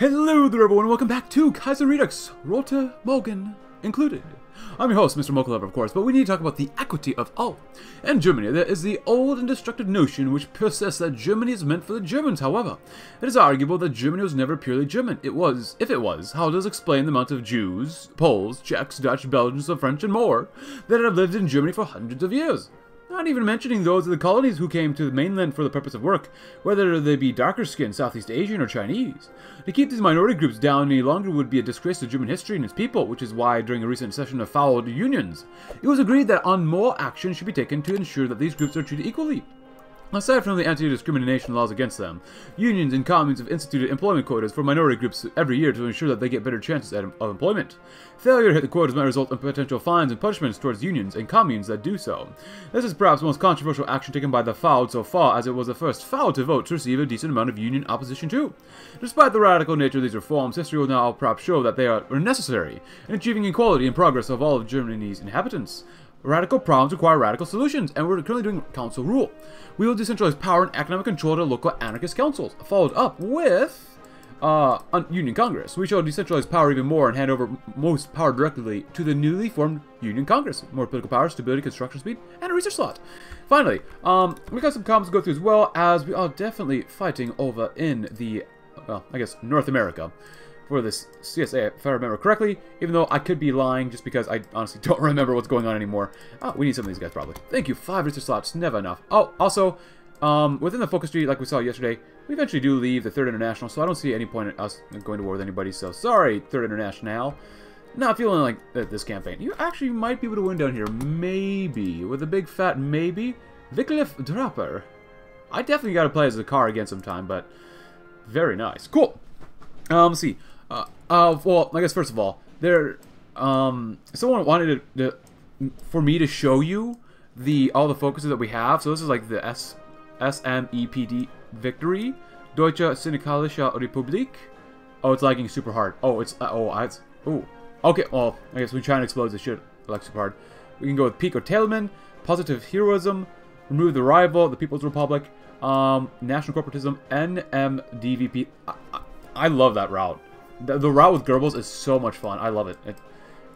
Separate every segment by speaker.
Speaker 1: Hello there everyone, welcome back to Kaiser Redux, Roter Morgen included. I'm your host, Mr. Mochalover, of course, but we need to talk about the equity of all. In Germany, there is the old and destructive notion which persists that Germany is meant for the Germans, however. It is arguable that Germany was never purely German. It was, if it was, how does explain the amount of Jews, Poles, Czechs, Dutch, Belgians, the French, and more that have lived in Germany for hundreds of years? Not even mentioning those of the colonies who came to the mainland for the purpose of work, whether they be darker skinned Southeast Asian or Chinese. To keep these minority groups down any longer would be a disgrace to German history and its people, which is why during a recent session of FAUD unions, it was agreed that on more action should be taken to ensure that these groups are treated equally. Aside from the anti-discrimination laws against them, unions and communes have instituted employment quotas for minority groups every year to ensure that they get better chances of employment. Failure to hit the quotas might result in potential fines and punishments towards unions and communes that do so. This is perhaps the most controversial action taken by the FAUD so far, as it was the first FAUD to vote to receive a decent amount of union opposition too. Despite the radical nature of these reforms, history will now perhaps show that they are necessary in achieving equality and progress of all of Germany's inhabitants. Radical problems require radical solutions, and we're currently doing council rule. We will decentralize power and economic control to local anarchist councils, followed up with uh, Union Congress. We shall decentralize power even more and hand over most power directly to the newly formed Union Congress. More political power, stability, construction speed, and a research slot. Finally, um, we got some comments to go through as well, as we are definitely fighting over in the, well, I guess, North America for this CSA, if I remember correctly, even though I could be lying just because I honestly don't remember what's going on anymore. Oh, we need some of these guys probably. Thank you, five research slots, never enough. Oh, also, um, within the focus tree, like we saw yesterday, we eventually do leave the Third International, so I don't see any point in us going to war with anybody, so sorry, Third International. Not feeling like this campaign. You actually might be able to win down here, maybe, with a big fat maybe. Wycliffe Dropper. I definitely got to play as a car again sometime, but very nice. Cool. Um, let's see. Uh, uh, well, I guess first of all, there, um, someone wanted to, to, for me to show you the all the focuses that we have. So this is like the S, SMEPD victory, Deutsche Syndikalische Republik. Oh, it's lagging super hard. Oh, it's uh, oh, it's oh, okay. Well, I guess we try and explode this shit like super hard. We can go with Pico Tailman, Positive Heroism, Remove the Rival, the People's Republic, um, National Corporatism, NMDVP. I, I, I love that route. The, the route with Goebbels is so much fun. I love it. it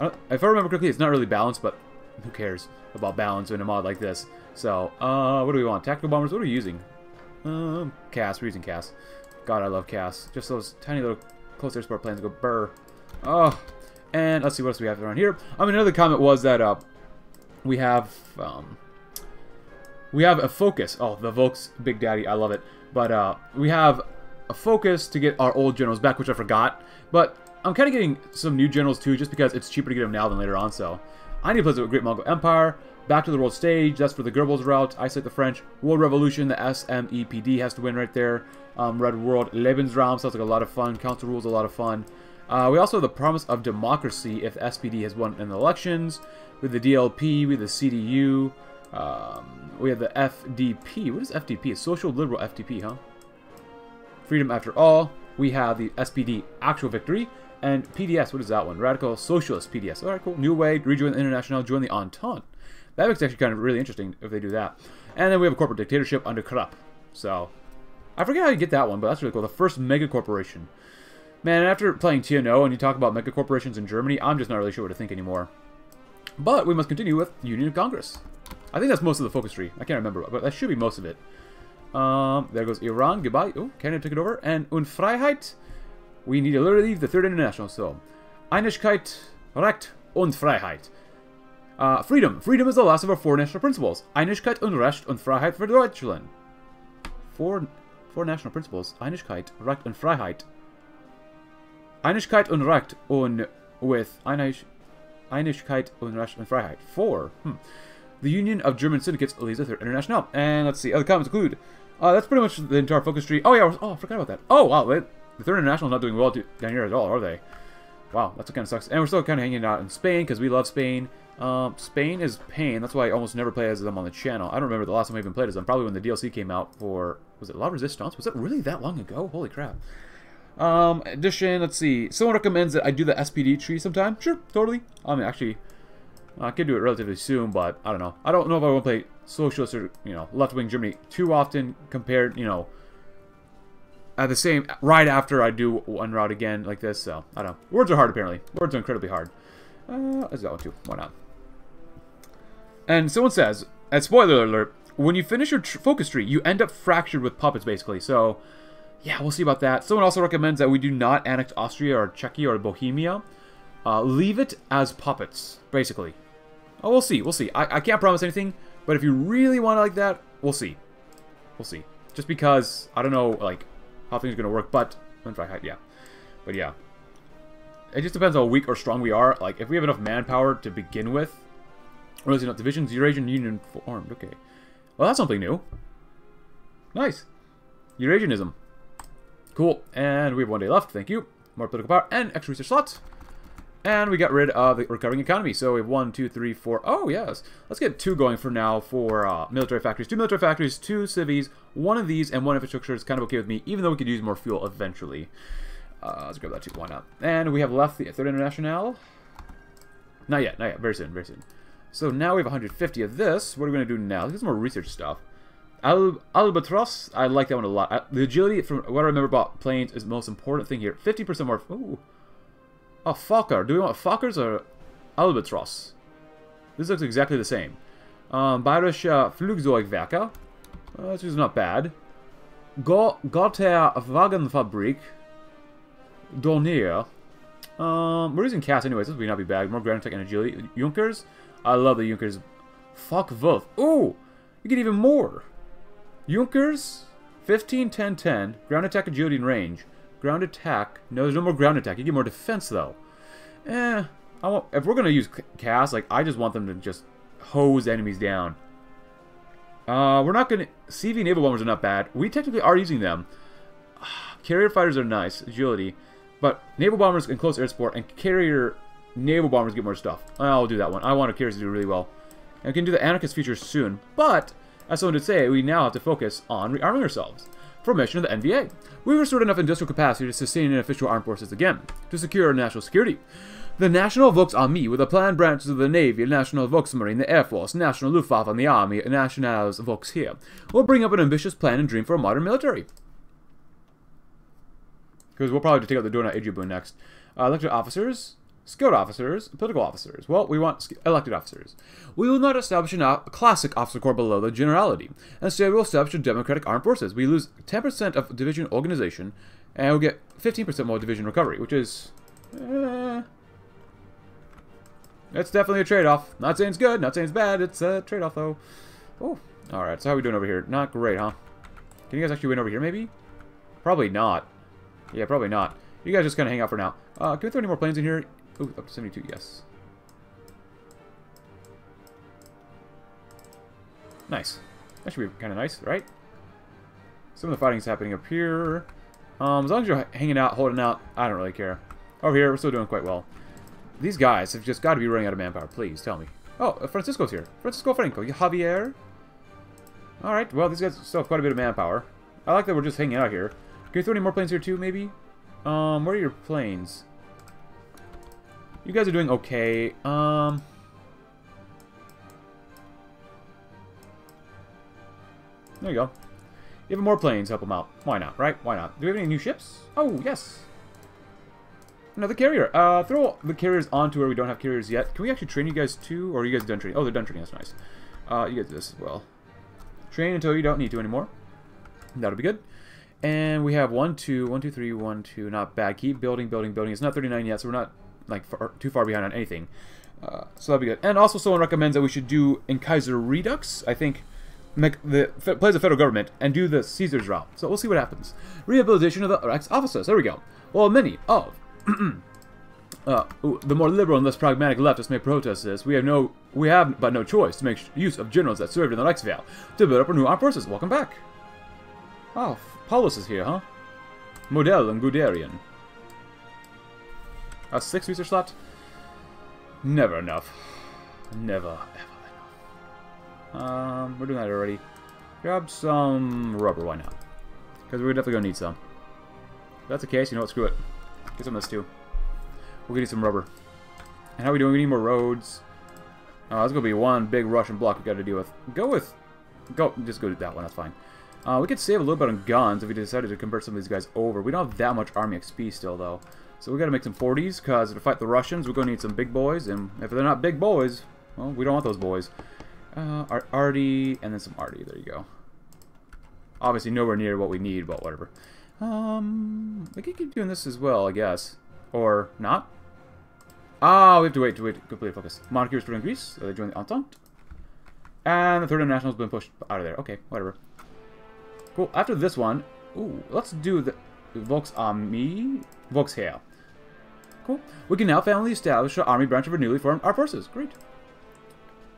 Speaker 1: I if I remember correctly, it's not really balanced, but who cares about balance in a mod like this? So, uh, what do we want? Tactical bombers? What are we using? Um, CAS. We're using CAS. God, I love CAS. Just those tiny little close air support planes go burr. Oh, and let's see what else we have around here. I mean, another comment was that uh, we have um, we have a focus. Oh, the Volks Big Daddy, I love it. But uh, we have a focus to get our old generals back, which I forgot. But I'm kind of getting some new generals too, just because it's cheaper to get them now than later on. So I need to play the Great Mongol Empire. Back to the world stage. That's for the Goebbels route. Isolate the French. World Revolution. The SMEPD has to win right there. Um, Red World. Lebensraum sounds like a lot of fun. Council rules a lot of fun. Uh, we also have the promise of democracy if SPD has won in the elections. With the DLP, with the CDU. Um, we have the FDP. What is FDP? A social liberal FDP, huh? Freedom After All. We have the SPD Actual Victory. And PDS, what is that one? Radical Socialist PDS. Alright, cool. New Way, rejoin the International, join the Entente. That looks actually kind of really interesting if they do that. And then we have a corporate dictatorship under Krupp. So, I forget how you get that one, but that's really cool. The first mega corporation. Man, after playing TNO and you talk about mega corporations in Germany, I'm just not really sure what to think anymore. But we must continue with Union of Congress. I think that's most of the focus tree. I can't remember, but that should be most of it. Um, there goes Iran. Goodbye. Oh, Canada took it over. And Unfreiheit. We need to leave the Third International. So, Einigkeit, Recht und Freiheit. Uh, freedom. Freedom is the last of our four national principles. Einigkeit und Recht und Freiheit für Deutschland. Four, four national principles. Einigkeit, Recht und Freiheit. Einigkeit und Recht und with Einig, Einigkeit und Recht und Freiheit. Four. Hmm. The Union of German Syndicates leads the Third International. And let's see. Other comments include uh, that's pretty much the entire focus tree. Oh, yeah. oh, I forgot about that. Oh, wow. The Third International is not doing well down here at all, are they? Wow, that's what kind of sucks. And we're still kind of hanging out in Spain because we love Spain. Um, Spain is pain. That's why I almost never play as them on the channel. I don't remember the last time I even played as them. Probably when the DLC came out for... Was it La Resistance? Was it really that long ago? Holy crap. Um, addition, let's see. Someone recommends that I do the SPD tree sometime. Sure, totally. I mean, actually, I could do it relatively soon, but I don't know. I don't know if I want to play socialist or, you know, left-wing Germany too often compared, you know, at the same right after I do one route again like this. So I don't know. Words are hard apparently. Words are incredibly hard. Uh, let's go too. Why not? And someone says, and spoiler alert, when you finish your focus tree, you end up fractured with puppets basically. So yeah, we'll see about that. Someone also recommends that we do not annex Austria or Czechia or Bohemia. Uh, leave it as puppets, basically. Oh, we'll see. We'll see. I, I can't promise anything, but if you really want it like that, we'll see. We'll see. Just because I don't know, like, how things are going to work, but... Yeah. But yeah. It just depends how weak or strong we are. Like, if we have enough manpower to begin with... Or is it not divisions? Eurasian Union formed. Okay. Well, that's something new. Nice. Eurasianism. Cool. And we have one day left. Thank you. More political power and extra research slots. And we got rid of the recovering economy. So we have one, two, three, four. Oh, yes. Let's get two going for now for uh, military factories. Two military factories, two civies, one of these, and one infrastructure is kind of okay with me, even though we could use more fuel eventually. Uh, let's grab that too. Why not? And we have left the Third International. Not yet. Not yet. Very soon. Very soon. So now we have 150 of this. What are we going to do now? Let's get some more research stuff. Al Albatross, I like that one a lot. Uh, the agility, from what I remember about planes, is the most important thing here. 50% more... Ooh. Oh, Fokker. Do we want Fokkers or Albatross? This looks exactly the same. Um, Bayerische uh, Flugzeugwerke. Uh, this is not bad. Go Gotha Wagenfabrik. Dornier. Um, we're using CAS anyways. This would not be bad. More ground attack and agility. Junkers. I love the Junkers. Fuck Wolf. Ooh! You get even more. Junkers. 15, 10, 10. Ground attack, agility, and range. Ground attack. No, there's no more ground attack. You get more defense, though. Eh. I want, if we're going to use cast, like, I just want them to just hose enemies down. Uh, we're not going to... CV naval bombers are not bad. We technically are using them. Carrier fighters are nice. Agility. But naval bombers and close air support and carrier naval bombers get more stuff. I'll do that one. I want a carriers to do really well. And we can do the anarchist features soon. But, as someone did say, we now have to focus on rearming ourselves formation of the NVA. We restored enough industrial capacity to sustain an official armed forces again, to secure our national security. The National Volksarmee, with the planned branches of the Navy, National Volksmarine, the Air Force, National Luftwaffe, and the Army, Nationals Volksheer, will bring up an ambitious plan and dream for a modern military. Because we'll probably take out the Donut Ejibun next. Uh, elected officers, skilled officers, political officers. Well, we want elected officers. We will not establish a classic officer corps below the generality. Instead, we will establish a democratic armed forces. We lose 10% of division organization, and we'll get 15% more division recovery, which is... Eh, it's definitely a trade-off. Not saying it's good, not saying it's bad. It's a trade-off, though. Oh, alright. So how are we doing over here? Not great, huh? Can you guys actually win over here, maybe? Probably not. Yeah, probably not. You guys just kind of hang out for now. Uh, can we throw any more planes in here? Oh, up to 72, yes. Nice. That should be kind of nice, right? Some of the fighting is happening up here. Um, as long as you're hanging out, holding out, I don't really care. Over here, we're still doing quite well. These guys have just got to be running out of manpower. Please, tell me. Oh, uh, Francisco's here. Francisco Franco. Javier. Alright, well, these guys still have quite a bit of manpower. I like that we're just hanging out here. Can you throw any more planes here, too, maybe? Um, where are your planes? You guys are doing okay. Um... There you go. Even more planes help them out. Why not, right? Why not? Do we have any new ships? Oh, yes. Another carrier. Uh, throw the carriers onto where we don't have carriers yet. Can we actually train you guys too? Or are you guys done training? Oh, they're done training. That's nice. Uh, you guys do this as well. Train until you don't need to anymore. That'll be good. And we have one, two, one, two, three, one, two. Not bad. Keep building, building, building. It's not 39 yet, so we're not like far, too far behind on anything. Uh, so that'd be good. And also, someone recommends that we should do in Kaiser Redux. I think make the plays the federal government and do the Caesar's route. So we'll see what happens. Rehabilitation of the ex officers. There we go. Well, many of uh, the more liberal and less pragmatic leftists may protest this. We have no, we have but no choice to make use of generals that served in the Reichswehr to build up our new armed forces. Welcome back. Oh, Paulus is here, huh? Model and Guderian. A six research slot? Never enough. Never, ever enough. Um, we're doing that already. Grab some rubber, why not? Because we're definitely gonna need some. If that's the case, you know what, screw it. Get some of this too. We'll get some rubber. And how are we doing? We need more roads. Oh, that's gonna be one big Russian block we gotta deal with. Go with... Go, just go to that one, that's fine. Uh, we could save a little bit on guns if we decided to convert some of these guys over. We don't have that much army XP still, though. So we got to make some 40s, because to fight the Russians, we're going to need some big boys. And if they're not big boys, well, we don't want those boys. Uh, Artie, and then some Artie. There you go. Obviously nowhere near what we need, but whatever. Um, we could keep doing this as well, I guess. Or not. Ah, we have to wait to wait completely focus. Monarchy restored in Greece. They joined the Entente. And the Third International has been pushed out of there. Okay, whatever. Cool. After this one, ooh, let's do the Volksarmee. Volksheer. Cool. We can now finally establish an army branch of our newly formed our forces. Great.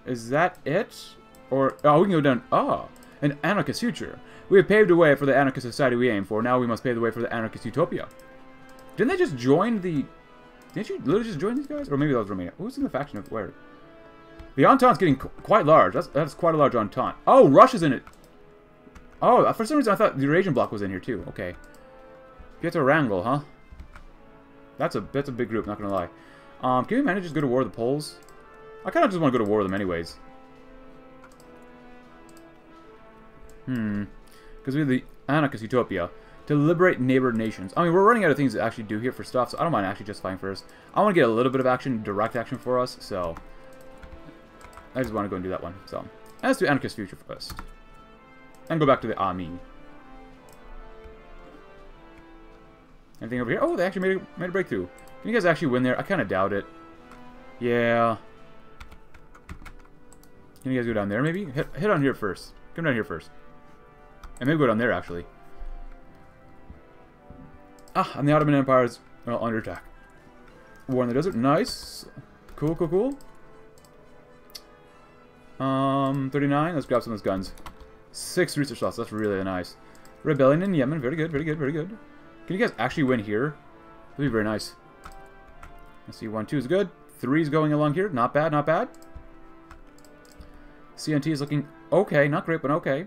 Speaker 1: Is that it? Or, oh, we can go down. Oh, an anarchist future. We have paved the way for the anarchist society we aim for. Now we must pave the way for the anarchist utopia. Didn't they just join the... Didn't you literally just join these guys? Or maybe that was Romania. Who's in the faction of where? The Entente's getting quite large. That's, that's quite a large Entente. Oh, Russia's in it. Oh, for some reason I thought the Eurasian bloc was in here too. Okay. Pietro Wrangel, huh? That's a that's a big group, not gonna lie. Um, can we manage to go to war with the Poles? I kind of just want to go to war with them anyways. Hmm. Because we have the Anarchist Utopia to liberate neighbor nations. I mean, we're running out of things to actually do here for stuff, so I don't mind actually just fighting first. I want to get a little bit of action, direct action for us, so I just want to go and do that one. So let's do Anarchist Future first. And go back to the army. Anything over here? Oh, they actually made a, made a breakthrough. Can you guys actually win there? I kind of doubt it. Yeah. Can you guys go down there, maybe? Hit, hit on here first. Come down here first. And maybe go down there, actually. Ah, and the Ottoman Empire is well, under attack. War in the desert. Nice. Cool, cool, cool. Um, 39. Let's grab some of those guns. Six research slots. That's really nice. Rebellion in Yemen. Very good, very good, very good. Can you guys actually win here? That'd be very nice. Let's see. One, two is good. Three's going along here. Not bad, not bad. CNT is looking okay. Not great, but okay.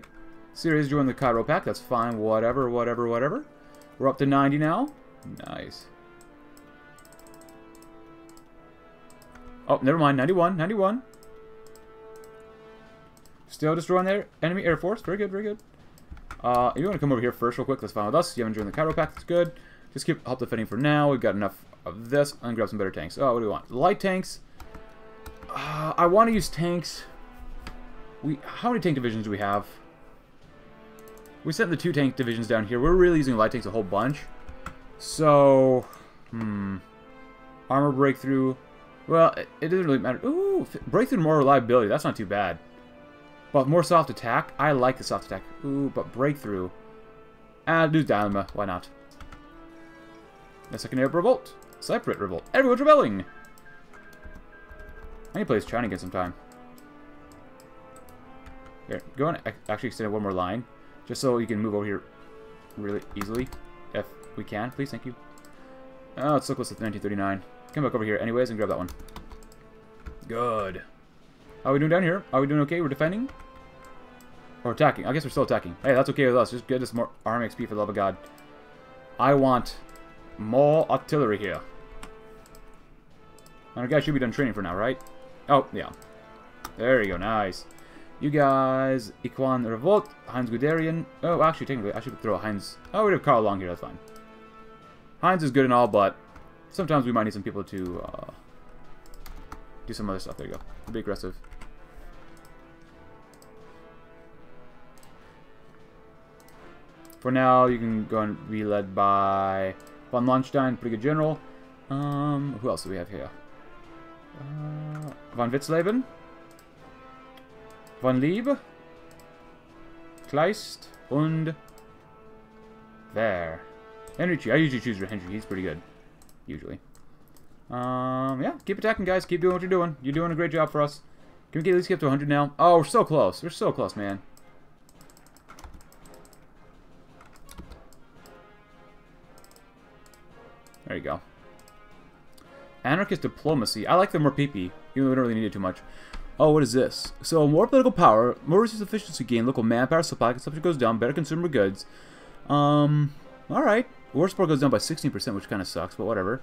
Speaker 1: Syria's joined the Cairo Pact. That's fine. Whatever, whatever, whatever. We're up to 90 now. Nice. Oh, never mind. 91, 91. Still destroying their enemy air force. Very good, very good. Uh, if you want to come over here first real quick, that's fine with us. You haven't joined the Cairo Pact, that's good. Just keep help defending for now. We've got enough of this. And grab some better tanks. Oh, what do we want? Light tanks. Uh, I want to use tanks. We How many tank divisions do we have? We sent the two tank divisions down here. We're really using light tanks a whole bunch. So, hmm. Armor breakthrough. Well, it, it doesn't really matter. Ooh, breakthrough more reliability. That's not too bad. But more soft attack? I like the soft attack. Ooh, but breakthrough. Ah, do Dilemma. Why not? The second Arab Revolt. Cypriot Revolt. Everyone's rebelling! I need to play as China again sometime. Here, go on. Actually extend one more line. Just so you can move over here really easily. If we can, please. Thank you. Oh, it's so close to 1939. Come back over here anyways and grab that one. Good. How are we doing down here? Are we doing okay? We're defending? Or attacking? I guess we're still attacking. Hey, that's okay with us. Just get us more army XP for the love of God. I want more artillery here. Our guys should be done training for now, right? Oh, yeah. There you go. Nice. You guys, Ikhwan Revolt, Heinz Guderian. Oh, actually, technically, I should throw Heinz. Oh, we have Carl Long here. That's fine. Heinz is good and all, but sometimes we might need some people to uh, do some other stuff. There you go. Be aggressive. For now, you can go and be led by von Landstein, pretty good general. Um, who else do we have here? Uh, von Witzleben. Von Leeb. Kleist. Und... There. Henry I usually choose Henry. He's pretty good. Usually. Um, yeah, keep attacking, guys. Keep doing what you're doing. You're doing a great job for us. Can we get, at least get to 100 now? Oh, we're so close. We're so close, man. Anarchist diplomacy. I like the more PP, even though we don't really need it too much. Oh, what is this? So, more political power, more resource efficiency gain, local manpower, supply consumption goes down, better consumer goods. Um, alright. War support goes down by 16%, which kind of sucks, but whatever.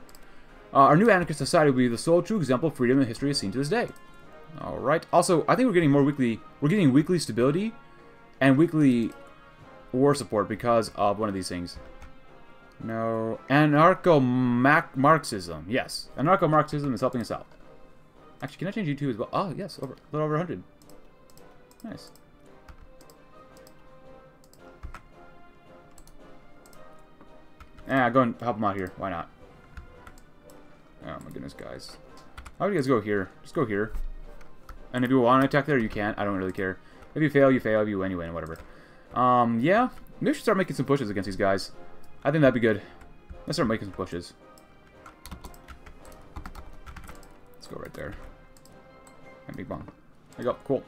Speaker 1: Uh, our new anarchist society will be the sole true example of freedom in history as seen to this day. Alright. Also, I think we're getting more weekly... We're getting weekly stability and weekly war support because of one of these things. No. Anarcho-Marxism. Yes. Anarcho-Marxism is helping us out. Actually, can I change you two as well? Oh, yes. Over, a little over 100. Nice. Yeah, go and help them out here. Why not? Oh my goodness, guys. How do you guys go here? Just go here. And if you want to attack there, you can. I don't really care. If you fail, you fail. If you win, you win. Whatever. Um, yeah. Maybe we should start making some pushes against these guys. I think that'd be good. Let's start making some pushes. Let's go right there. And big. There you go. Cool.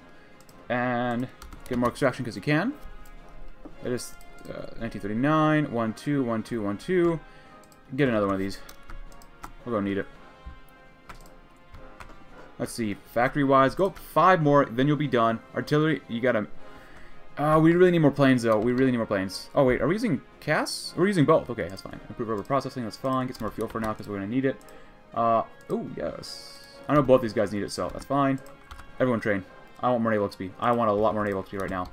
Speaker 1: And get more extraction because you can. It is uh, 1939. 1, 2, 1, 2, 1, 2. Get another one of these. We're to need it. Let's see. Factory-wise, go up five more, then you'll be done. Artillery, you gotta... Uh, we really need more planes, though. We really need more planes. Oh, wait. Are we using CAS? We're using both. Okay, that's fine. Improve rubber processing. That's fine. Get some more fuel for now, because we're going to need it. Uh, oh, yes. I know both these guys need it, so that's fine. Everyone train. I want more naval XP. I want a lot more naval XP right now.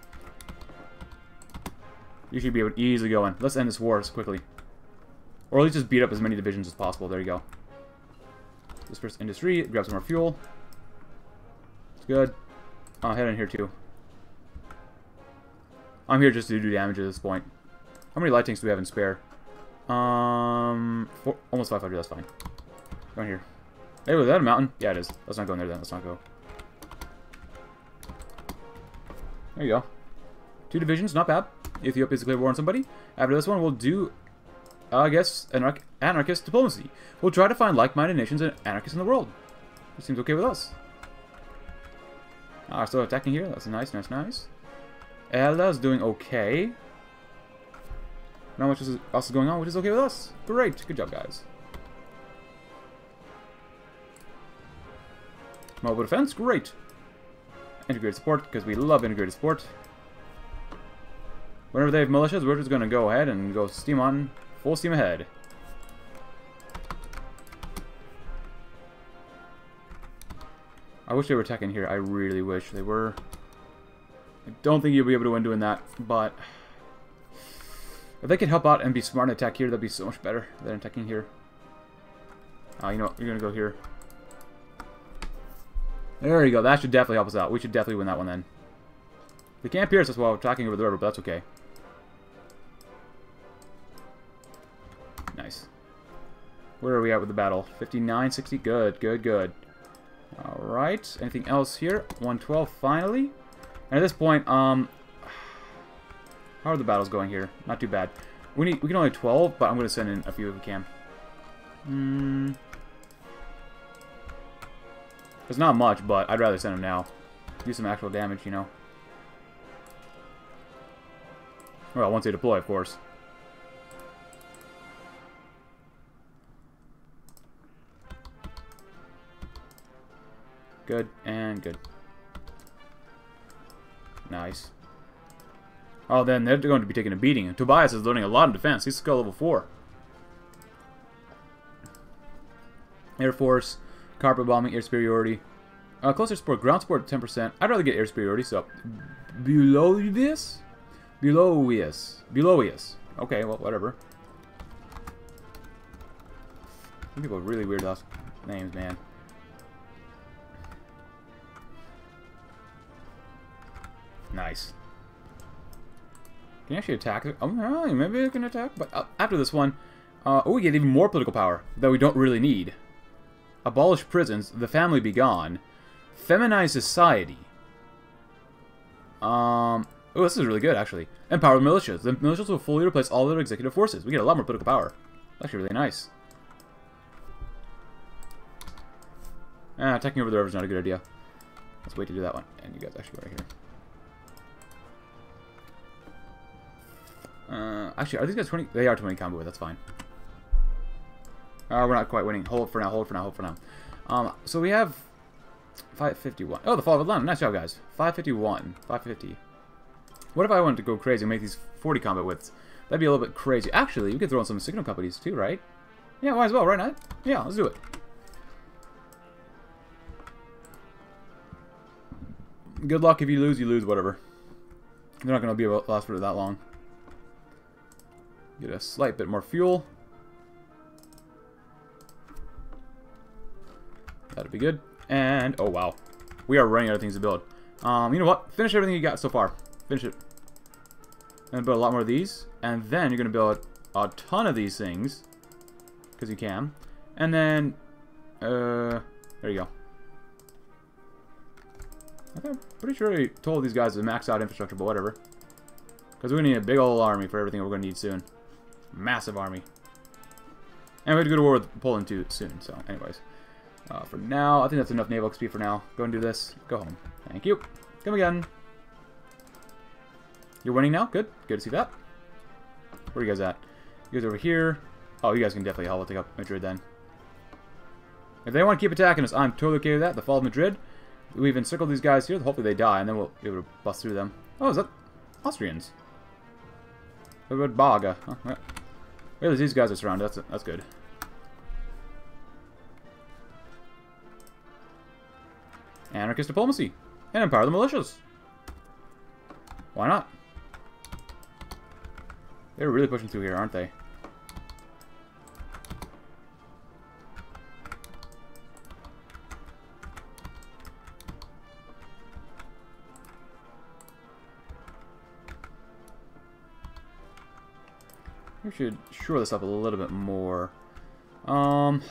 Speaker 1: You should be able to easily go in. Let's end this war as quickly. Or at least just beat up as many divisions as possible. There you go. Disperse industry. Grab some more fuel. It's good. I'll head in here too. I'm here just to do damage at this point. How many light tanks do we have in spare? Um, four, almost 500. That's fine. Go in here. Hey, was that a mountain? Yeah, it is. Let's not go in there then. Let's not go. There you go. Two divisions, not bad. Ethiopia's declared war on somebody. After this one, we'll do, uh, I guess, anarch anarchist diplomacy. We'll try to find like-minded nations and anarchists in the world. It seems okay with us. Ah, still attacking here. That's nice, nice, nice. Ella's doing okay. Not much else is going on, which is okay with us. Great. Good job, guys. Mobile defense, great. Integrated support, because we love integrated support. Whenever they have militias, we're just going to go ahead and go steam on, full steam ahead. I wish they were attacking here. I really wish they were. I don't think you'll be able to win doing that, but... If they can help out and be smart and attack here, that'd be so much better than attacking here. Uh, you know what? You're going to go here. There you go. That should definitely help us out. We should definitely win that one then. They can't pierce us while attacking over the river, but that's okay. Nice. Where are we at with the battle? 59, 60? Good, good, good. Alright. Anything else here? 112 finally. And at this point, um... How are the battles going here? Not too bad. We need we can only 12, but I'm going to send in a few if we can. Hmm... It's not much, but I'd rather send them now. Do some actual damage, you know. Well, once they deploy, of course. Good, and good. Nice. Oh, then they're going to be taking a beating. Tobias is learning a lot of defense. He's skill level 4. Air Force, carpet bombing, air superiority. Uh, closer support, ground support 10%. I'd rather get air superiority, so below this? Below this. Below this. Okay, well, whatever. Some people have really weird last names, man. Nice. Can you actually attack it? Oh, maybe I can attack. But uh, after this one, uh, oh, we get even more political power that we don't really need. Abolish prisons, the family be gone. Feminize society. Um, oh, this is really good, actually. Empower the militias. The militias will fully replace all their executive forces. We get a lot more political power. Actually, really nice. Ah, attacking over the river is not a good idea. Let's wait to do that one. And you guys actually right here. Uh, actually, are these guys 20? They are 20 combo, that's fine. Uh, we're not quite winning. Hold for now, hold for now, hold for now. Um, so we have 551. Oh, the Fall of Atlanta. Nice job, guys. 551. 550. What if I wanted to go crazy and make these 40 combat widths? That'd be a little bit crazy. Actually, we could throw in some signal companies too, right? Yeah, might as well, right, Night? Yeah, let's do it. Good luck if you lose, you lose, whatever. They're not going to be able to last for that long. Get a slight bit more fuel. That'd be good. And, oh wow. We are running out of things to build. Um, you know what? Finish everything you got so far. Finish it. And build a lot more of these. And then you're going to build a ton of these things. Because you can. And then, uh, there you go. I'm pretty sure I told these guys to max out infrastructure, but whatever. Because to need a big old army for everything we're going to need soon. Massive army. And we have to go to war with Poland too soon, so anyways. Uh, for now, I think that's enough naval XP for now. Go and do this. Go home. Thank you. Come again. You're winning now? Good. Good to see that. Where are you guys at? You guys over here. Oh, you guys can definitely help take up Madrid then. If they want to keep attacking us, I'm totally okay with that. The fall of Madrid. We've encircled these guys here. Hopefully they die, and then we'll be able to bust through them. Oh, is that Austrians? What about Baga? Huh? At least these guys are surrounded. That's, that's good. Anarchist diplomacy. And empower the militias. Why not? They're really pushing through here, aren't they? Should shore this up a little bit more. Um,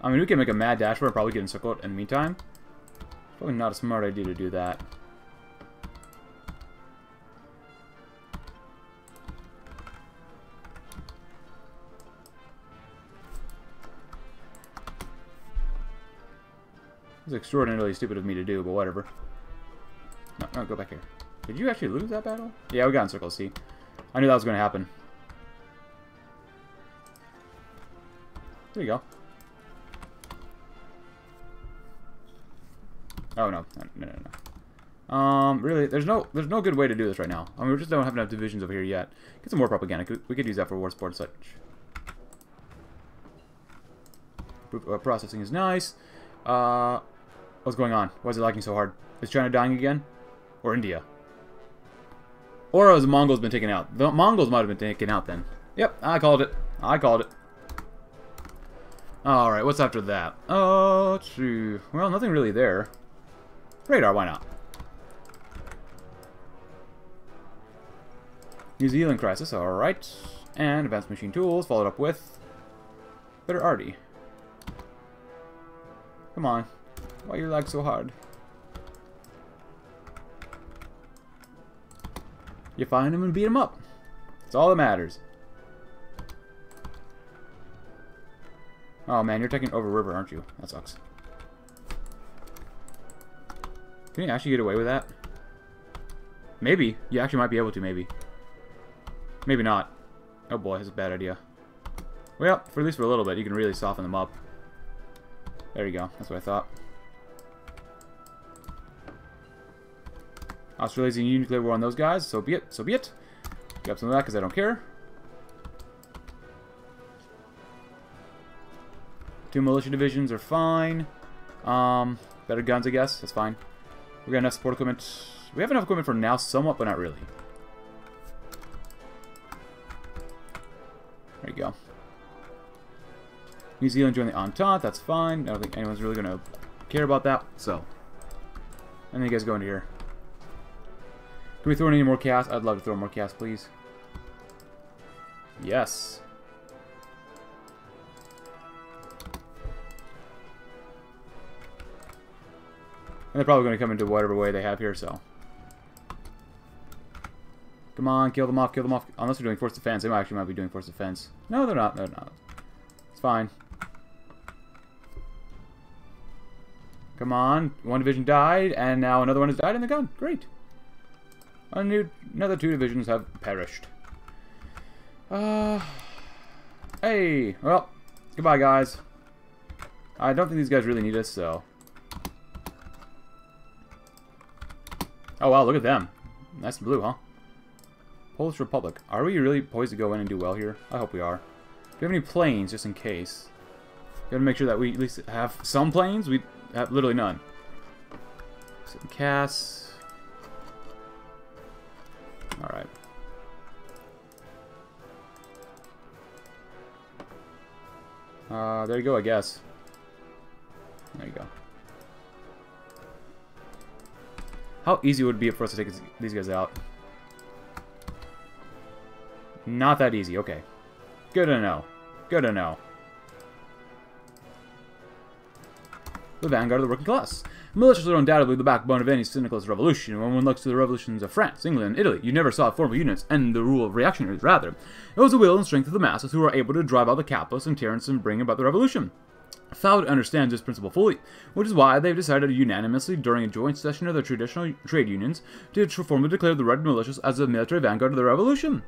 Speaker 1: I mean, we can make a mad dash and probably get encircled in the meantime. Probably not a smart idea to do that. It's extraordinarily stupid of me to do, but whatever. No, no, go back here. Did you actually lose that battle? Yeah, we got in Circle C. I knew that was going to happen. There you go. Oh no, no, no, no. Um, really, there's no, there's no good way to do this right now. I mean, we just don't have enough divisions over here yet. Get some more propaganda. We could use that for war support such. Uh, processing is nice. Uh, what's going on? Why is it lagging so hard? Is China dying again? Or India? Or has the Mongols been taken out? The Mongols might have been taken out then. Yep, I called it. I called it. Alright, what's after that? Uh, oh, true. Well, nothing really there. Radar, why not? New Zealand Crisis, alright. And Advanced Machine Tools, followed up with... Better Arty. Come on. Why you lag so hard? You find him and beat him up. That's all that matters. Oh man, you're taking over river, aren't you? That sucks. Can you actually get away with that? Maybe. You actually might be able to, maybe. Maybe not. Oh boy, that's a bad idea. Well, for at least for a little bit, you can really soften them up. There you go. That's what I thought. Australia's a nuclear war on those guys. So be it. So be it. Grab some of that because I don't care. Two militia divisions are fine. Um, better guns, I guess. That's fine. We got enough support equipment. We have enough equipment for now, somewhat, but not really. There you go. New Zealand joined the Entente, that's fine. I don't think anyone's really going to care about that, so. And then you guys go into here. Can we throw in any more cast? I'd love to throw more cast, please. Yes. They're probably going to come into whatever way they have here, so. Come on, kill them off, kill them off. Unless they're doing force defense. They actually might be doing force defense. No, they're not. They're not. It's fine. Come on. One division died, and now another one has died, and they're gone. Great. Another two divisions have perished. Uh, hey. Well, goodbye, guys. I don't think these guys really need us, so... Oh, wow, look at them. Nice and blue, huh? Polish Republic. Are we really poised to go in and do well here? I hope we are. Do we have any planes, just in case? We gotta make sure that we at least have some planes. We have literally none. Some casts. Alright. Uh, there you go, I guess. There you go. How easy would it be for us to take these guys out? Not that easy, okay. Good to know. Good to know. The vanguard of the working class. Militias are undoubtedly the backbone of any syndicalist revolution. When one looks to the revolutions of France, England, Italy, you never saw formal units and the rule of reactionaries, rather. It was the will and strength of the masses who were able to drive out the capitalists and tyrants and bring about the revolution. FAUD understands this principle fully, which is why they've decided unanimously during a joint session of the traditional trade unions to formally declare the Red Militias as the military vanguard of the revolution.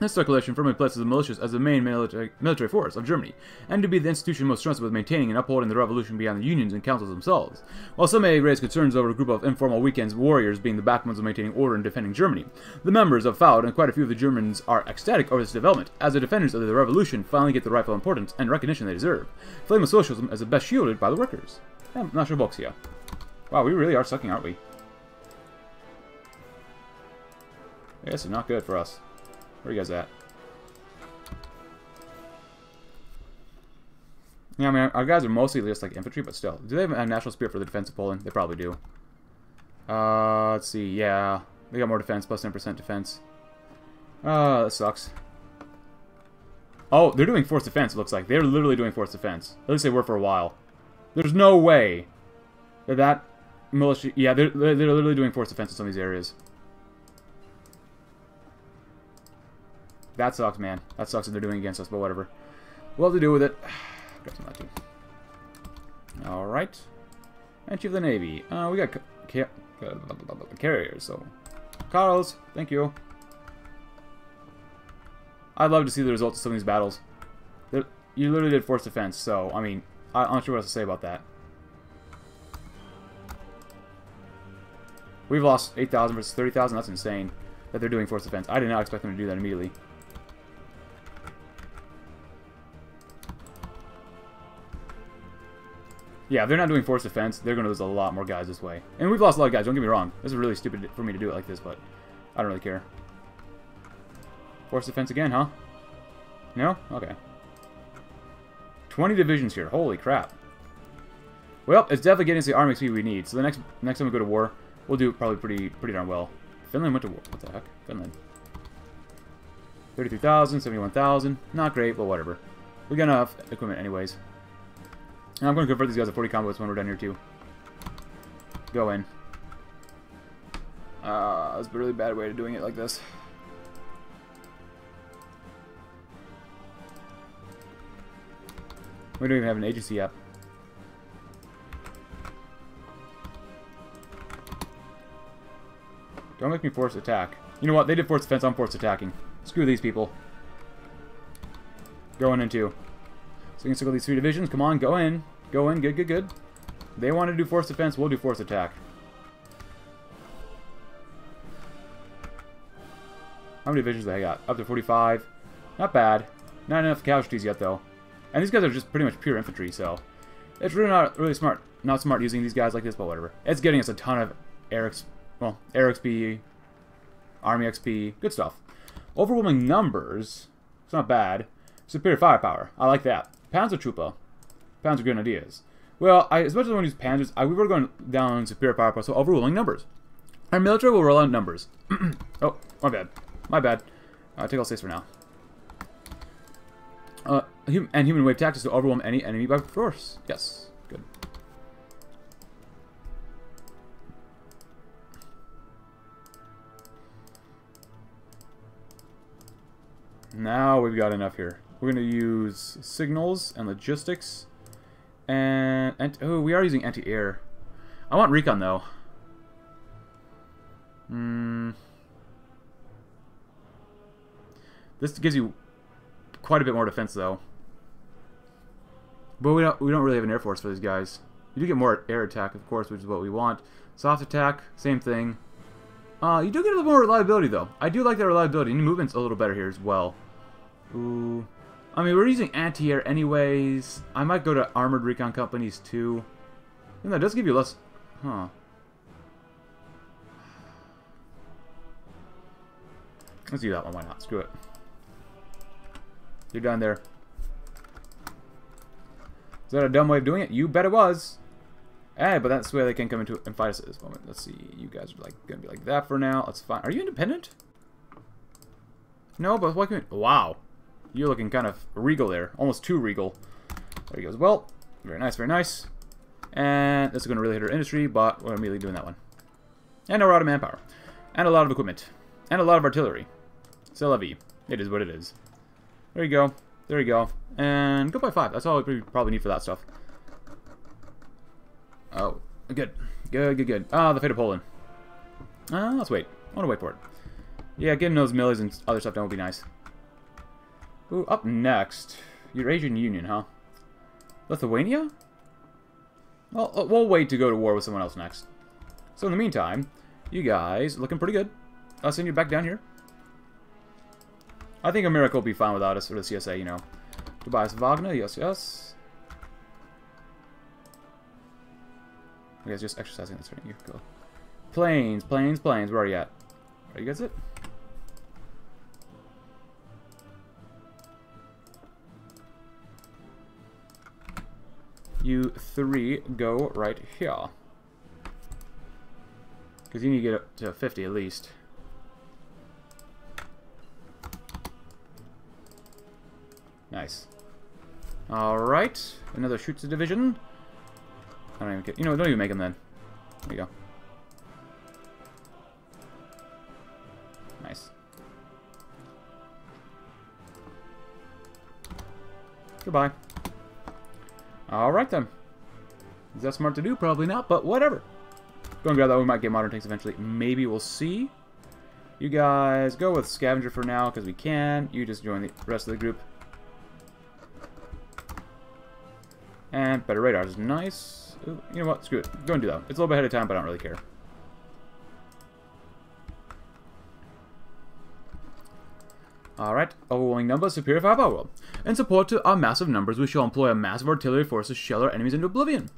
Speaker 1: This circulation firmly places the militias as the main military, military force of Germany, and to be the institution most trusted with maintaining and upholding the revolution beyond the unions and councils themselves. While some may raise concerns over a group of informal weekends warriors being the backbones of maintaining order and defending Germany, the members of FAUD and quite a few of the Germans are ecstatic over this development, as the defenders of the revolution finally get the rightful importance and recognition they deserve. Flame of socialism is the best shielded by the workers. Sure books here. Wow, we really are sucking, aren't we? I guess it's not good for us. Where are you guys at? Yeah, I mean, our guys are mostly just like infantry, but still. Do they have a national spirit for the defense of Poland? They probably do. Uh, let's see. Yeah, they got more defense, plus 10% defense. Uh, that sucks. Oh, they're doing force defense, it looks like. They're literally doing force defense. At least they were for a while. There's no way that that militia... Yeah, they're, they're literally doing force defense in some of these areas. That sucks, man. That sucks that they're doing against us, but whatever. We'll have to deal with it. Got some. Alright. And of the Navy. Uh, we got ca uh, carriers, so... Carls, thank you. I'd love to see the results of some of these battles. They're, you literally did force defense, so, I mean, I'm not sure what else to say about that. We've lost 8,000 versus 30,000. That's insane that they're doing force defense. I did not expect them to do that immediately. Yeah, they're not doing force defense. They're going to lose a lot more guys this way. And we've lost a lot of guys, don't get me wrong. This is really stupid for me to do it like this, but I don't really care. Force defense again, huh? No? Okay. 20 divisions here. Holy crap. Well, it's definitely getting us the army speed we need. So the next next time we go to war, we'll do probably pretty pretty darn well. Finland went to war. What the heck? Finland. 33,000, 71,000. Not great, but whatever. We got enough equipment anyways. And I'm going to convert these guys to 40 combos when we're done here, too. Go in. Uh, that's a really bad way of doing it like this. We don't even have an agency yet. Don't make me force attack. You know what? They did force defense. I'm force attacking. Screw these people. Going in two. So we can circle these three divisions. Come on, go in. Go in. Good, good, good. They want to do force defense. We'll do force attack. How many divisions do I got? Up to 45. Not bad. Not enough casualties yet, though. And these guys are just pretty much pure infantry, so... It's really not really smart. Not smart using these guys like this, but whatever. It's getting us a ton of air, well, air XP, army XP, good stuff. Overwhelming numbers. It's not bad. Superior firepower. I like that. Panzertrooper. Panzer Grenadiers. Well, I, as much as I want to use Panzers, I, we were going down superior firepower, so overruling numbers. Our military will roll out numbers. oh, my bad. My bad. Uh, take all safe for now. Uh, and human wave tactics to overwhelm any enemy by force. Yes, good. Now we've got enough here. We're going to use signals and logistics. And, and oh, we are using anti-air. I want recon, though. Hmm. This gives you quite a bit more defense, though. But we don't, we don't really have an air force for these guys. You do get more air attack, of course, which is what we want. Soft attack, same thing. Uh, you do get a little more reliability, though. I do like that reliability. And movement's a little better here as well. Ooh. I mean, we're using anti-air anyways. I might go to armored recon companies, too. And that does give you less... Huh. Let's do that one. Why not? Screw it. You're done there. Is that a dumb way of doing it? You bet it was. Hey, but that's where they can come into and fight us at this moment. Let's see. You guys are like gonna be like that for now. That's fine. Are you independent? No, but can we... Wow. You're looking kind of regal there. Almost too regal. There he goes. Well, very nice, very nice. And this is going to really hit our industry, but we're immediately doing that one. And a lot of manpower. And a lot of equipment. And a lot of artillery. C'est la vie. It is what it is. There you go. There you go. And go by five. That's all we probably need for that stuff. Oh, good. Good, good, good. Ah, the fate of Poland. Uh, let's wait. I want to wait for it. Yeah, getting those millies and other stuff done would be nice. Ooh, up next. Eurasian Union, huh? Lithuania? Well, uh, we'll wait to go to war with someone else next. So in the meantime, you guys looking pretty good. I'll send you back down here. I think America will be fine without us, or the CSA, you know. Tobias Wagner, yes, yes. You guys just exercising this right? You go. Planes, planes, planes. Where are you at? Are you guys it? You three go right here. Because you need to get up to 50 at least. Nice. Alright. Another shoots division. I don't even get... You know, don't even make them then. There you go. Nice. Goodbye. Alright then. Is that smart to do? Probably not, but whatever. Go and grab that. We might get modern tanks eventually. Maybe we'll see. You guys go with scavenger for now because we can. You just join the rest of the group. And better radars. Nice. Ooh, you know what? Screw it. Go and do that. It's a little bit ahead of time, but I don't really care. Alright, overwhelming numbers, superior firepower. In support to our massive numbers, we shall employ a massive artillery force to shell our enemies into oblivion.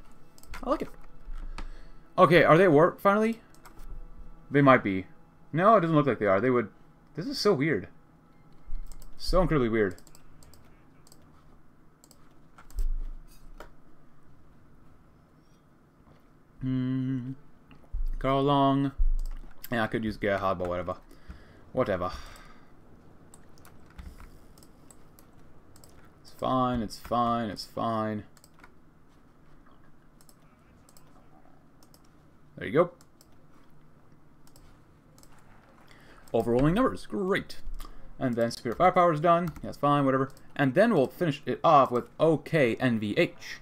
Speaker 1: I like it. Okay, are they at war, finally? They might be. No, it doesn't look like they are. They would... This is so weird. So incredibly weird. Hmm. Go along. Yeah, I could use Gerhard, but whatever. Whatever. Fine, it's fine, it's fine. There you go. Overrolling numbers, great. And then Superior Firepower is done, that's fine, whatever. And then we'll finish it off with OK NVH.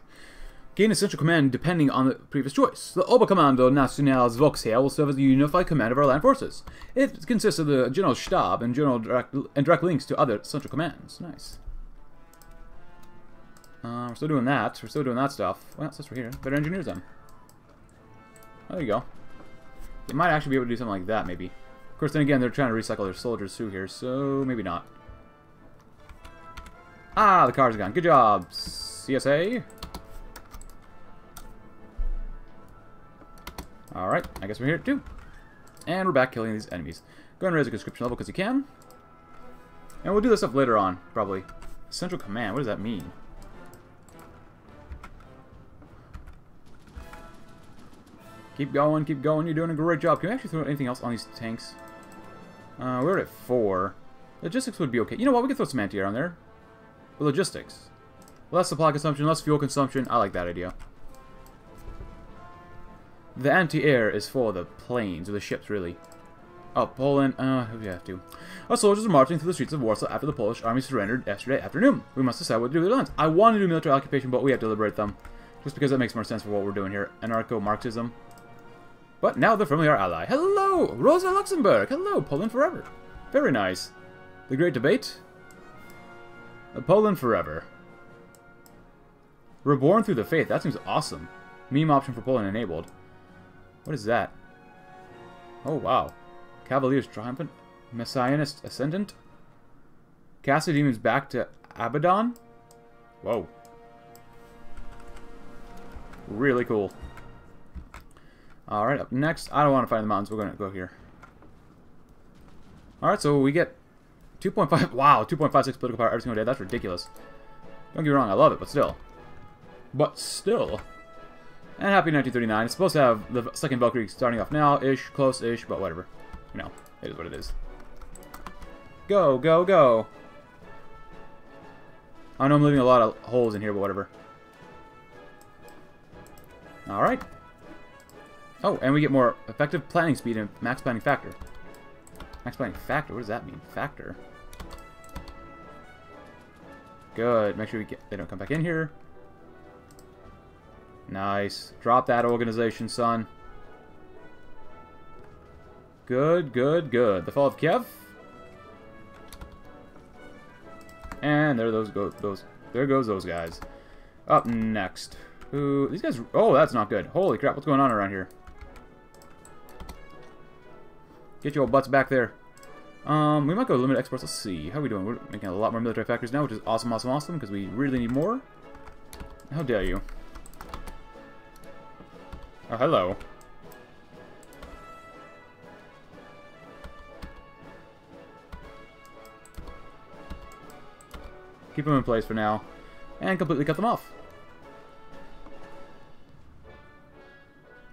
Speaker 1: Gain essential command depending on the previous choice. The Oberkommando National Volksheer will serve as the unified command of our land forces. It consists of the General Stab and General direct, and direct links to other central commands. Nice. Uh, we're still doing that. We're still doing that stuff. Well, since we're here, better engineers them. Oh, there you go. They might actually be able to do something like that, maybe. Of course, then again, they're trying to recycle their soldiers through here, so maybe not. Ah, the car's gone. Good job, CSA. Alright, I guess we're here too. And we're back killing these enemies. Go and raise a conscription level because you can. And we'll do this stuff later on, probably. Central Command, what does that mean? Keep going, keep going. You're doing a great job. Can we actually throw anything else on these tanks? Uh, we're at four. Logistics would be okay. You know what? We can throw some anti-air on there. But logistics. Less supply consumption, less fuel consumption. I like that idea. The anti-air is for the planes, or the ships, really. Oh, Poland. Uh, we have to. Our soldiers are marching through the streets of Warsaw after the Polish army surrendered yesterday afternoon. We must decide what to do with their lands. I want to do military occupation, but we have to liberate them. Just because that makes more sense for what we're doing here. Anarcho-Marxism. But now they're firmly our ally. Hello, Rosa Luxemburg. Hello, Poland forever. Very nice. The Great Debate. Uh, Poland forever. Reborn through the faith. That seems awesome. Meme option for Poland enabled. What is that? Oh, wow. Cavaliers triumphant. Messianist ascendant. Cassidy back to Abaddon. Whoa. Really cool. Alright, up next. I don't want to find the mountains. We're going to go here. Alright, so we get 2.5. Wow, 2.56 political power every single day. That's ridiculous. Don't get me wrong, I love it, but still. But still. And happy 1939. It's supposed to have the second Valkyrie starting off now-ish, close-ish, but whatever. You know, it is what it is. Go, go, go. I know I'm leaving a lot of holes in here, but whatever. Alright. Oh, and we get more effective planning speed and max planning factor. Max planning factor? What does that mean? Factor. Good. Make sure we get they don't come back in here. Nice. Drop that organization, son. Good, good, good. The fall of Kiev. And there those go those there goes those guys. Up next. Who these guys oh that's not good. Holy crap, what's going on around here? Get your butts back there. Um, we might go limit exports. Let's see. How are we doing? We're making a lot more military factories now, which is awesome, awesome, awesome, because we really need more. How dare you? Oh, hello. Keep them in place for now. And completely cut them off.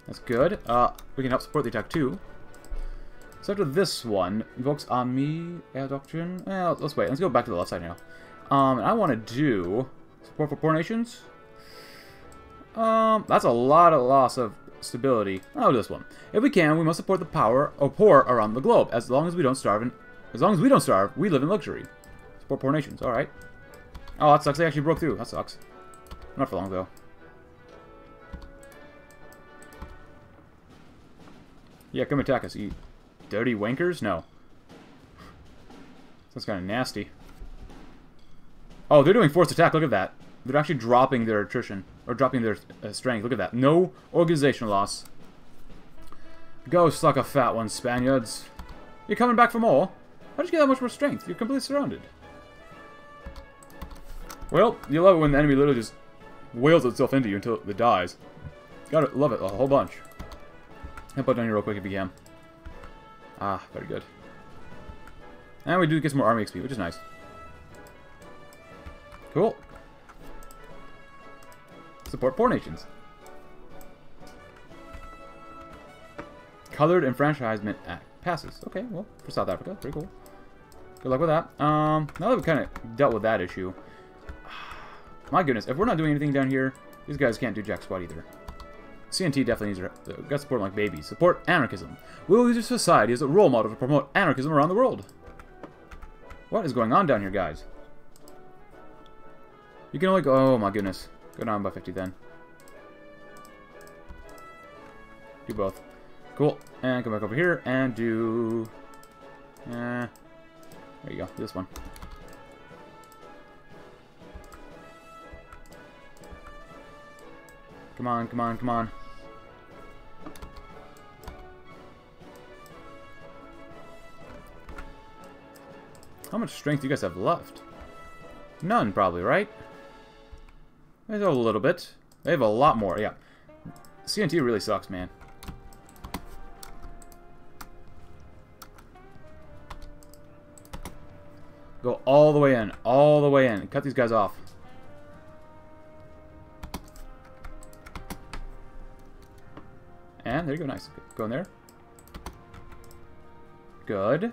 Speaker 1: That's good. Uh, we can help support the attack too. So after this one, invokes Army Air Doctrine. Well, let's wait. Let's go back to the left side now. Um, and I want to do support for poor nations. Um, that's a lot of loss of stability. I'll do this one. If we can, we must support the power of poor around the globe. As long as we don't starve, and as long as we don't starve, we live in luxury. Support poor nations. All right. Oh, that sucks. They actually broke through. That sucks. Not for long though. Yeah, come attack us, you dirty wankers. No. That's kind of nasty. Oh, they're doing forced attack. Look at that. They're actually dropping their attrition. Or dropping their uh, strength. Look at that. No organizational loss. Go suck a fat one, Spaniards. You're coming back for more? How did you get that much more strength? You're completely surrounded. Well, you love it when the enemy literally just wails itself into you until it dies. Gotta love it a whole bunch. I'll put down here real quick if you can. Ah, very good. And we do get some more army XP, which is nice. Cool. Support poor nations. Colored Enfranchisement Act passes. Okay, well, for South Africa, pretty cool. Good luck with that. Um, now that we've kind of dealt with that issue, my goodness, if we're not doing anything down here, these guys can't do jack squat either. CNT definitely needs to uh, support like babies. Support anarchism. We will use your society as a role model to promote anarchism around the world. What is going on down here, guys? You can only go... Oh, my goodness. Go down by 50 then. Do both. Cool. And come back over here and do... Eh, there you go. This one. Come on, come on, come on. How much strength do you guys have left? None, probably, right? There's a little bit. They have a lot more, yeah. CNT really sucks, man. Go all the way in. All the way in. Cut these guys off. And there you go, nice. Go in there. Good.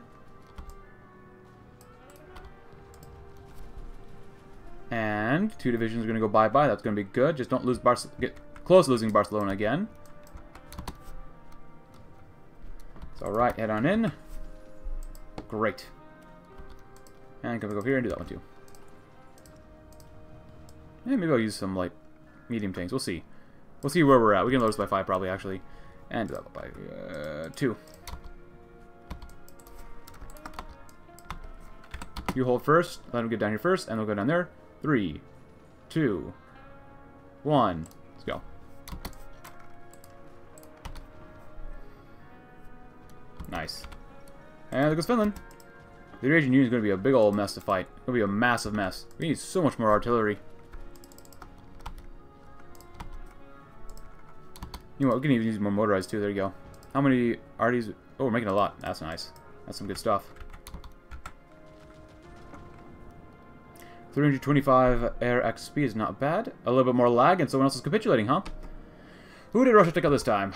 Speaker 1: And two divisions are going to go bye-bye. That's going to be good. Just don't lose Bar get close losing Barcelona again. It's alright. Head on in. Great. And can we go here and do that one too. Yeah, maybe I'll use some, like, medium tanks. We'll see. We'll see where we're at. We can this by five, probably, actually. And do that by uh, two. You hold first. Let him get down here first, and we'll go down there. Three, two, one. Let's go. Nice. And there goes Finland. The Eurasian Union is going to be a big old mess to fight. To be a massive mess. We need so much more artillery. You know we can even use more motorized too. There you go. How many are these? Oh, we're making a lot. That's nice. That's some good stuff. 325 air XP is not bad. A little bit more lag and someone else is capitulating, huh? Who did Russia take out this time?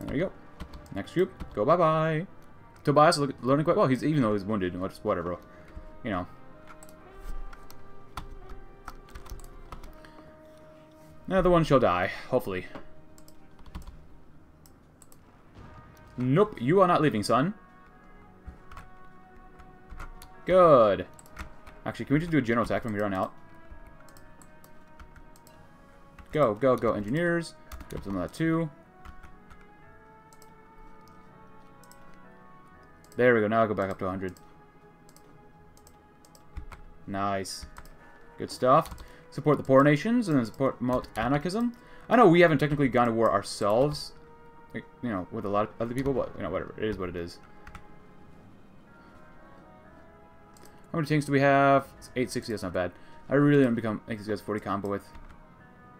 Speaker 1: There you go. Next group, go bye-bye. Tobias is learning quite well. He's even though he's wounded, whatever. You know. Another one shall die, hopefully. Nope, you are not leaving, son. Good. Actually, can we just do a general attack from here on out? Go, go, go, engineers. Some of that too. There we go, now I go back up to 100. Nice. Good stuff. Support the poor nations and then support promote anarchism. I know we haven't technically gone to war ourselves, you know, with a lot of other people, but, you know, whatever. It is what it is. How many tanks do we have? It's 860, that's not bad. I really want to become, make these guys 40 combo with.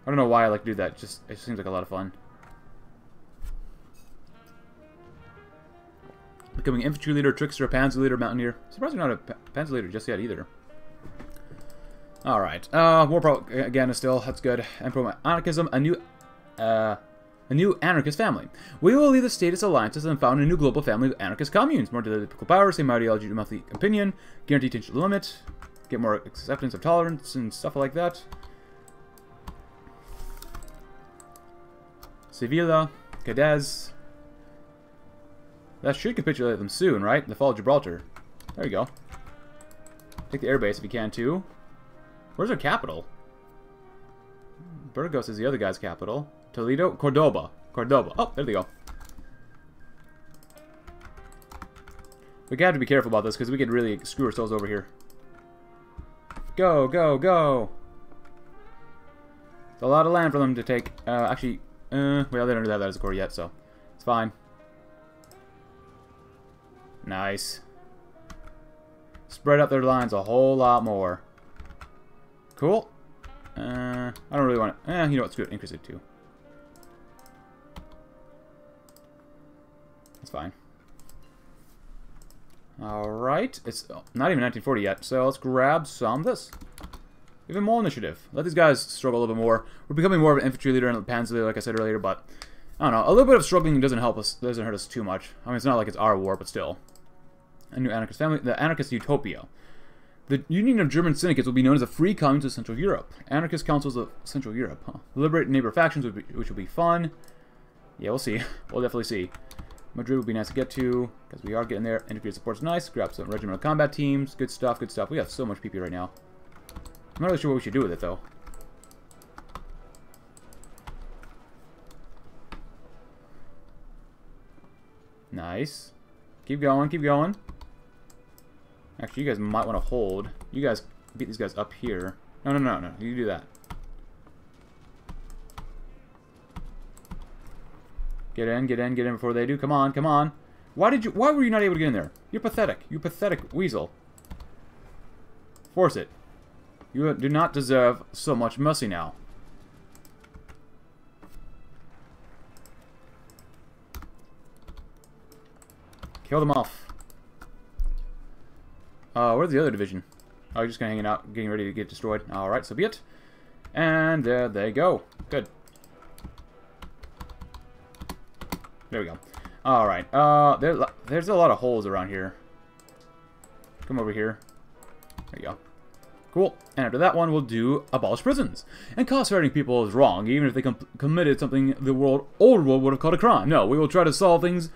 Speaker 1: I don't know why I like to do that, just, it just seems like a lot of fun. Becoming infantry leader, trickster, panzer leader, mountaineer. Surprisingly not a panzer leader just yet either. Alright, uh, war propaganda still, that's good. Emperor anarchism, a new, uh, a new anarchist family. We will leave the status alliances and found a new global family of anarchist communes. More political power, same ideology, monthly opinion, guarantee to the limit, get more acceptance of tolerance and stuff like that. Sevilla, Cadiz. That should capitulate them soon, right? The fall of Gibraltar. There you go. Take the airbase if you can, too. Where's their capital? Burgos is the other guy's capital. Toledo? Cordoba. Cordoba. Oh, there they go. We got to be careful about this because we could really screw ourselves over here. Go, go, go! It's a lot of land for them to take. Uh, actually, uh, well, they don't have that as a core yet, so it's fine. Nice. Spread out their lines a whole lot more. Cool. Uh, I don't really want to... Eh, you know what? Screw it. Increase it too. That's fine. Alright. It's not even 1940 yet, so let's grab some of this. Even more initiative. Let these guys struggle a little bit more. We're becoming more of an infantry leader and a panzer like I said earlier, but... I don't know. A little bit of struggling doesn't help us. Doesn't hurt us too much. I mean, it's not like it's our war, but still. A new anarchist family. The anarchist utopia. The Union of German Syndicates will be known as the Free Communes of Central Europe. Anarchist Councils of Central Europe. Huh. Liberate neighbor factions, which will be fun. Yeah, we'll see. We'll definitely see. Madrid would be nice to get to, because we are getting there. Integrated support's nice. Grab some regimental combat teams. Good stuff, good stuff. We have so much PP right now. I'm not really sure what we should do with it, though. Nice. Keep going, keep going. Actually, you guys might want to hold. You guys beat these guys up here. No, no, no, no. You do that. Get in, get in, get in before they do. Come on, come on. Why did you? Why were you not able to get in there? You're pathetic. You pathetic weasel. Force it. You do not deserve so much mercy now. Kill them off. Uh, where's the other division? Oh, just of hanging out, getting ready to get destroyed. Alright, so be it. And there they go. Good. There we go. Alright, uh, there, there's a lot of holes around here. Come over here. There you go. Cool. And after that one, we'll do abolish prisons. And incarcerating people is wrong, even if they com committed something the world old world would have called a crime. No, we will try to solve things,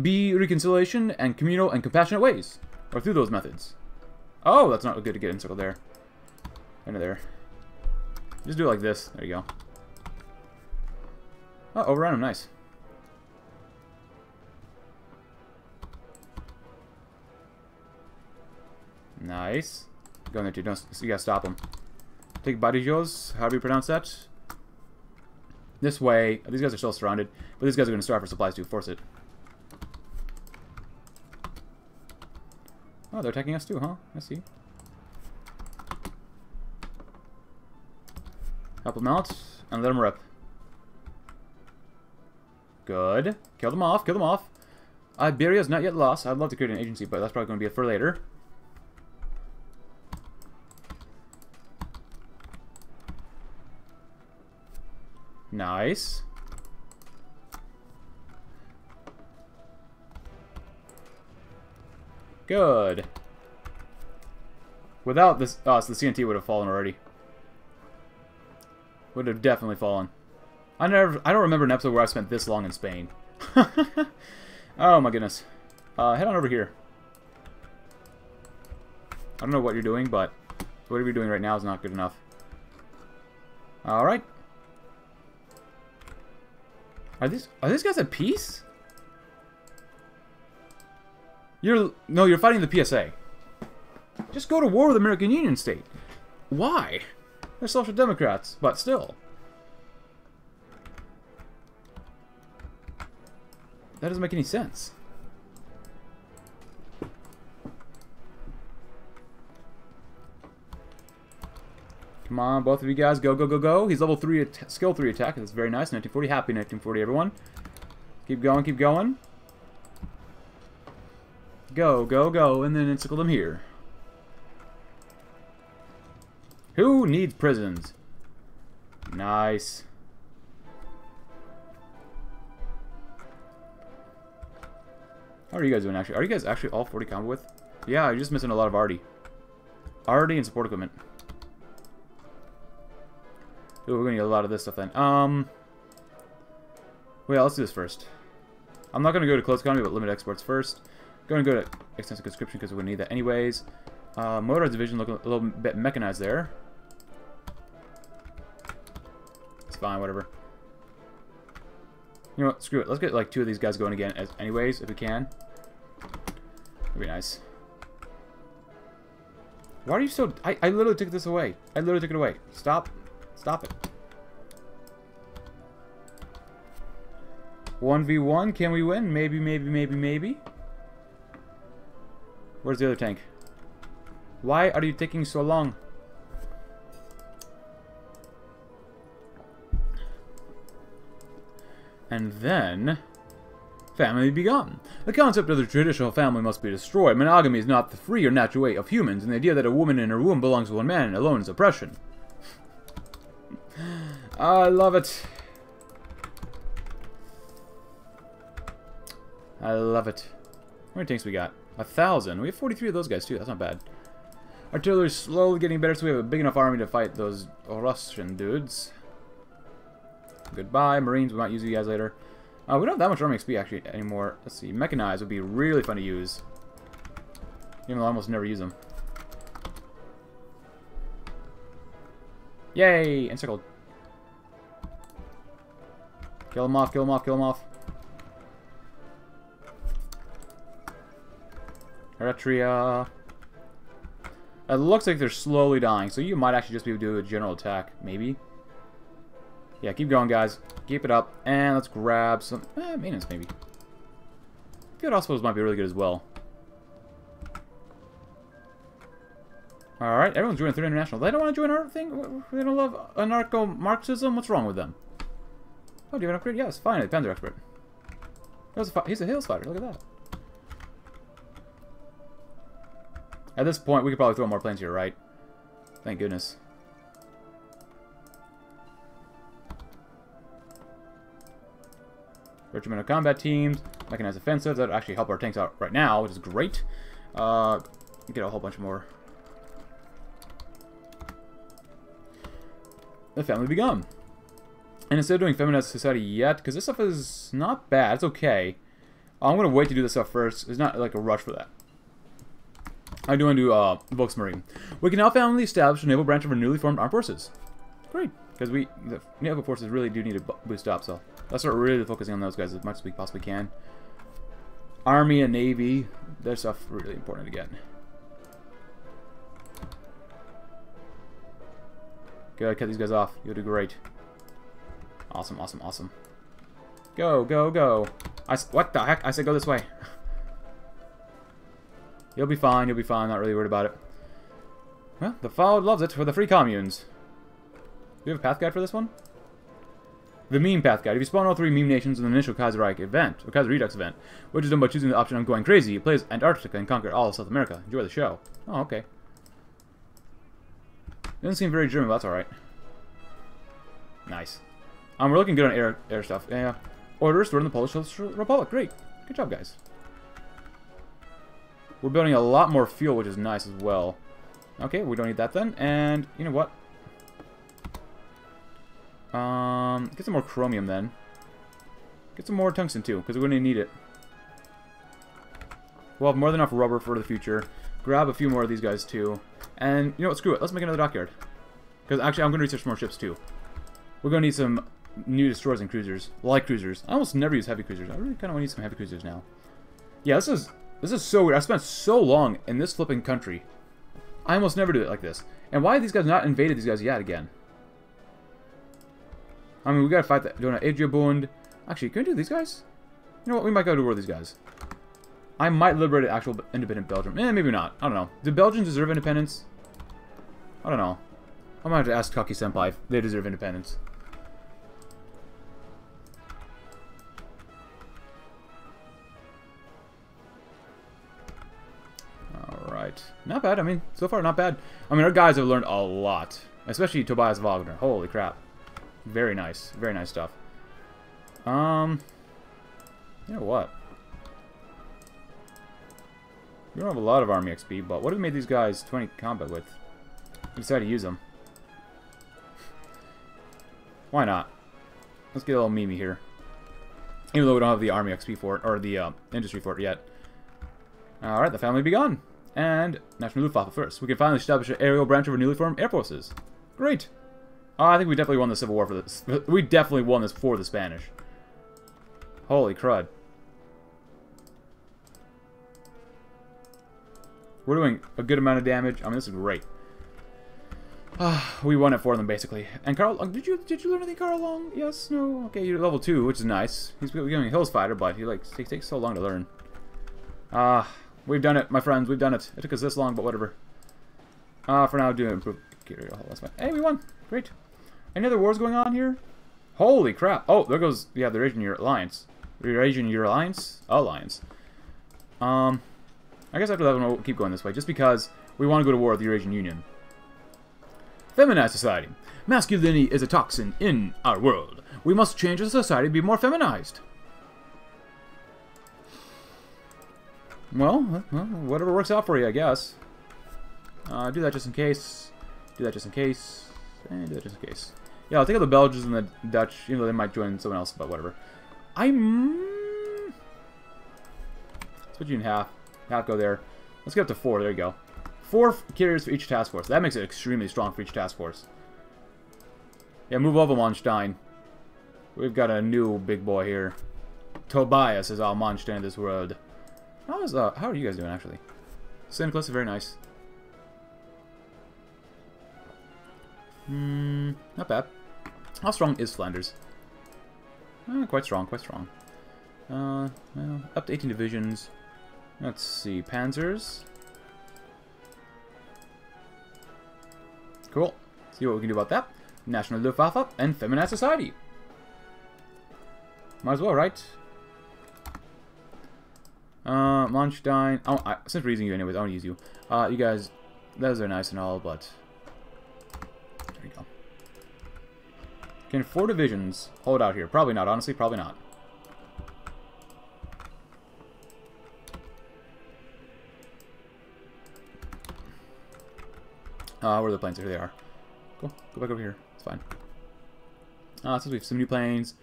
Speaker 1: be reconciliation, and communal and compassionate ways. Or through those methods. Oh, that's not good to get encircled there. Into there. Just do it like this. There you go. Oh, overrun him. Nice. Nice. Go in there too. Don't, you gotta stop him. Take Badijos, however you pronounce that. This way. These guys are still surrounded. But these guys are gonna starve for supplies to force it. Oh, they're attacking us too, huh? I see. Help them out, and let them rip. Good. Kill them off, kill them off. Iberia's not yet lost. I'd love to create an agency, but that's probably going to be it for later. Nice. Good. Without this, oh, so the CNT would have fallen already. Would have definitely fallen. I never, I don't remember an episode where I spent this long in Spain. oh my goodness. Uh, head on over here. I don't know what you're doing, but whatever you're doing right now is not good enough. Alright. Are these, are these guys at peace? You're, no, you're fighting the PSA. Just go to war with American Union state. Why? They're social democrats, but still. That doesn't make any sense. Come on, both of you guys, go, go, go, go. He's level 3, skill 3 attack. That's very nice. 1940, happy 1940, everyone. Keep going, keep going. Go, go, go, and then encircle them here. Who needs prisons? Nice. How are you guys doing, actually? Are you guys actually all 40 combo with? Yeah, you're just missing a lot of Artie. Artie and support equipment. Ooh, we're gonna get a lot of this stuff then. Um, well, let's do this first. I'm not gonna go to close economy, but limit exports first. Going to go to extensive conscription because we're gonna need that anyways. Uh, motor division look a little bit mechanized there. It's fine, whatever. You know what? Screw it. Let's get like two of these guys going again, as anyways, if we can. That'd be nice. Why are you so... I, I literally took this away. I literally took it away. Stop. Stop it. 1v1. Can we win? Maybe, maybe, maybe, maybe. Where's the other tank? Why are you taking so long? And then... Family begun. The concept of the traditional family must be destroyed. Monogamy is not the free or natural way of humans, and the idea that a woman in her womb belongs to one man alone is oppression. I love it. I love it. How many tanks we got? A thousand. We have 43 of those guys, too. That's not bad. Artillery is slowly getting better, so we have a big enough army to fight those Russian dudes. Goodbye, Marines. We might use you guys later. Uh, we don't have that much army XP actually anymore. Let's see. Mechanized would be really fun to use. Even though I almost never use them. Yay! Encircled. Kill him off, kill him off, kill him off. Eritrea. It looks like they're slowly dying, so you might actually just be able to do a general attack, maybe. Yeah, keep going, guys. Keep it up. And let's grab some eh, maintenance, maybe. Good hospitals might be really good as well. Alright, everyone's joining Third International. They don't want to join our thing? They don't love anarcho-Marxism? What's wrong with them? Oh, do you have an upgrade? Yes, finally, Panzer expert. A he's a Hills fighter, look at that. At this point, we could probably throw more planes here, right? Thank goodness. Regimental combat teams, mechanized offensives—that'll actually help our tanks out right now, which is great. Uh, get a whole bunch more. The family begun. And instead of doing feminist society yet, because this stuff is not bad, it's okay. I'm going to wait to do this stuff first. There's not like a rush for that. I do want to do uh, Volksmarine. We can now finally establish a naval branch of our newly formed armed forces. Great, because we the naval forces really do need to boost up, so let's start really focusing on those guys as much as we possibly can. Army and Navy, their stuff really important to get. Good, cut these guys off. You'll do great. Awesome, awesome, awesome. Go, go, go. I, what the heck? I said go this way. You'll be fine, you'll be fine, not really worried about it. Well, the FAO loves it for the free communes. Do we have a path guide for this one? The meme path guide. If you spawn all three meme nations in the initial Kaiserreich event, or Kaiser Redux event, which is done by choosing the option of going crazy, you play as Antarctica and conquer all of South America. Enjoy the show. Oh, okay. Doesn't seem very German, but that's alright. Nice. Um, we're looking good on air air stuff. Yeah. Orders stored in the Polish Republic. Great. Good job, guys. We're building a lot more fuel, which is nice as well. Okay, we don't need that then. And, you know what? Um, get some more chromium then. Get some more tungsten too, because we're going to need it. We'll have more than enough rubber for the future. Grab a few more of these guys too. And, you know what, screw it. Let's make another dockyard. Because actually, I'm going to research more ships too. We're going to need some new destroyers and cruisers. Light cruisers. I almost never use heavy cruisers. I really kind of want to need some heavy cruisers now. Yeah, this is this is so weird. I spent so long in this flipping country. I almost never do it like this. And why have these guys not invaded these guys yet again? I mean, we gotta fight that. An Bund. Actually, can we do these guys? You know what? We might go to war with these guys. I might liberate an actual independent Belgium. Eh, maybe not. I don't know. Do Belgians deserve independence? I don't know. I'm gonna have to ask Kaki Senpai if they deserve independence. Not bad. I mean, so far, not bad. I mean, our guys have learned a lot. Especially Tobias Wagner. Holy crap. Very nice. Very nice stuff. Um, you know what? We don't have a lot of army XP, but what have we made these guys 20 combat with? We decided to use them. Why not? Let's get a little Mimi here. Even though we don't have the army XP for it, or the uh, industry for it yet. Alright, the family be gone. And National Luftwaffe first. We can finally establish an aerial branch of our newly formed air forces. Great. Oh, I think we definitely won the Civil War for this. We definitely won this for the Spanish. Holy crud. We're doing a good amount of damage. I mean, this is great. Uh, we won it for them, basically. And Carl, uh, did you did you learn anything, Carl Long? Yes, no? Okay, you're level 2, which is nice. He's becoming a Hills Fighter, but he like takes, takes so long to learn. Ah, uh, we've done it, my friends. We've done it. It took us this long, but whatever. Ah, uh, for now, do improve. Hey, we won. Great. Any other wars going on here? Holy crap. Oh, there goes, yeah, the Eurasian Euro Alliance. Eurasian Euro Alliance? Alliance. Um, I guess after that one we'll keep going this way, just because we want to go to war with the Eurasian Union. Feminized society. Masculinity is a toxin in our world. We must change our society to be more feminized. Well, whatever works out for you, I guess. Uh, do that just in case. Do that just in case. And do that just in case. Yeah, I'll take out the Belgians and the Dutch, even though they might join someone else, but whatever. I'm... Split you in half. Half go there. Let's get up to four. There you go. Four carriers for each task force. That makes it extremely strong for each task force. Yeah, move over, Manstein. We've got a new big boy here. Tobias is our monster in this world. How is uh, how are you guys doing actually? St. Nicholas is very nice. Hmm, not bad. How strong is Flanders? Uh, quite strong, quite strong. Uh, well, up to 18 divisions. Let's see, Panzers. Cool. See what we can do about that. National Luftwaffe and Feminized Society. Might as well, right? Uh, Manstein. Oh, I, since we're using you anyways, I want to use you. Uh, you guys, those are nice and all, but there you go. Can four divisions hold out here? Probably not, honestly, probably not. Uh, where are the planes? Here they are. Go, go back over here. It's fine. Uh, since we have some new planes.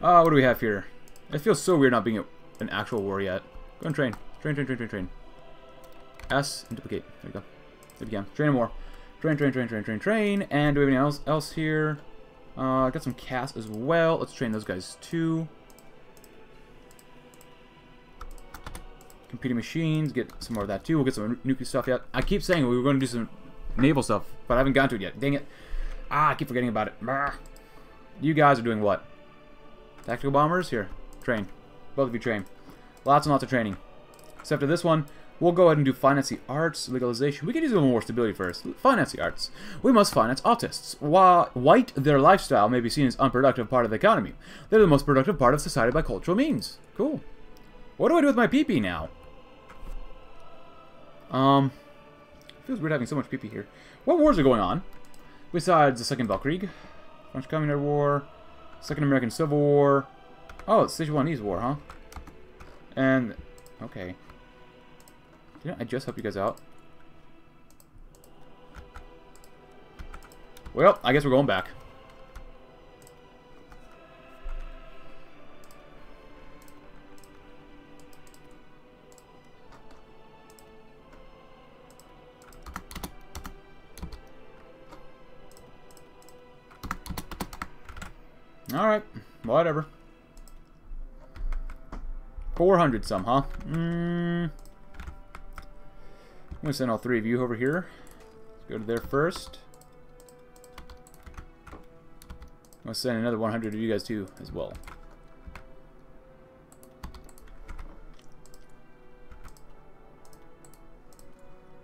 Speaker 1: Uh, what do we have here? It feels so weird not being an actual war yet. Go and train. Train, train, train, train, train. S and duplicate. There you go. There we go. Train more. Train, train, train, train, train, train. And do we have anything else, else here? Uh, got some CAS as well. Let's train those guys too. Computing machines. Get some more of that too. We'll get some nuclear stuff yet. I keep saying we were going to do some naval stuff, but I haven't gotten to it yet. Dang it. Ah, I keep forgetting about it. You guys are doing what? Tactical bombers? Here. Train. Both of you train. Lots and lots of training. Except for this one, We'll go ahead and do finance the arts, legalization. We can use a little more stability first. Finance the arts. We must finance autists. While white, their lifestyle may be seen as unproductive part of the economy. They're the most productive part of society by cultural means. Cool. What do I do with my PP now? Um, feels weird having so much PP here. What wars are going on? Besides the Second Weltkrieg, French Communist War, Second American Civil War. Oh, it's Sichuanese War, huh? And, okay. Didn't I just help you guys out? Well, I guess we're going back. Alright, whatever. 400 some, huh? Mm. I'm going to send all three of you over here. Let's go to there first. I'm going to send another 100 of you guys too, as well.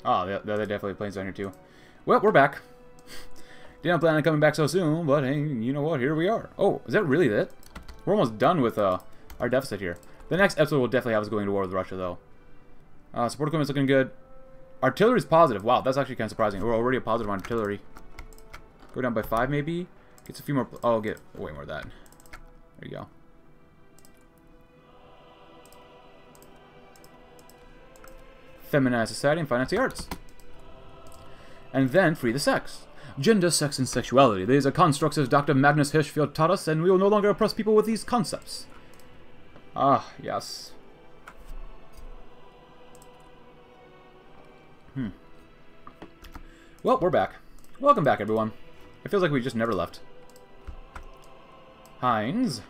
Speaker 1: Oh, the, the other definitely planes down here too. Well, we're back. Didn't plan on coming back so soon, but hey, you know what? Here we are. Oh, is that really it? We're almost done with uh, our deficit here. The next episode will definitely have us going to war with Russia, though. Uh, support equipment's looking good. Artillery's positive. Wow, that's actually kind of surprising. We're already a positive on artillery. Go down by five, maybe? Gets a few more... Oh, I'll get way more of that. There you go. Feminize society and finance the arts. And then free the sex. Gender, sex, and sexuality. These are constructs as Dr. Magnus Hirschfeld taught us, and we will no longer oppress people with these concepts. Ah, yes. Hmm. Well, we're back. Welcome back, everyone. It feels like we just never left. Heinz.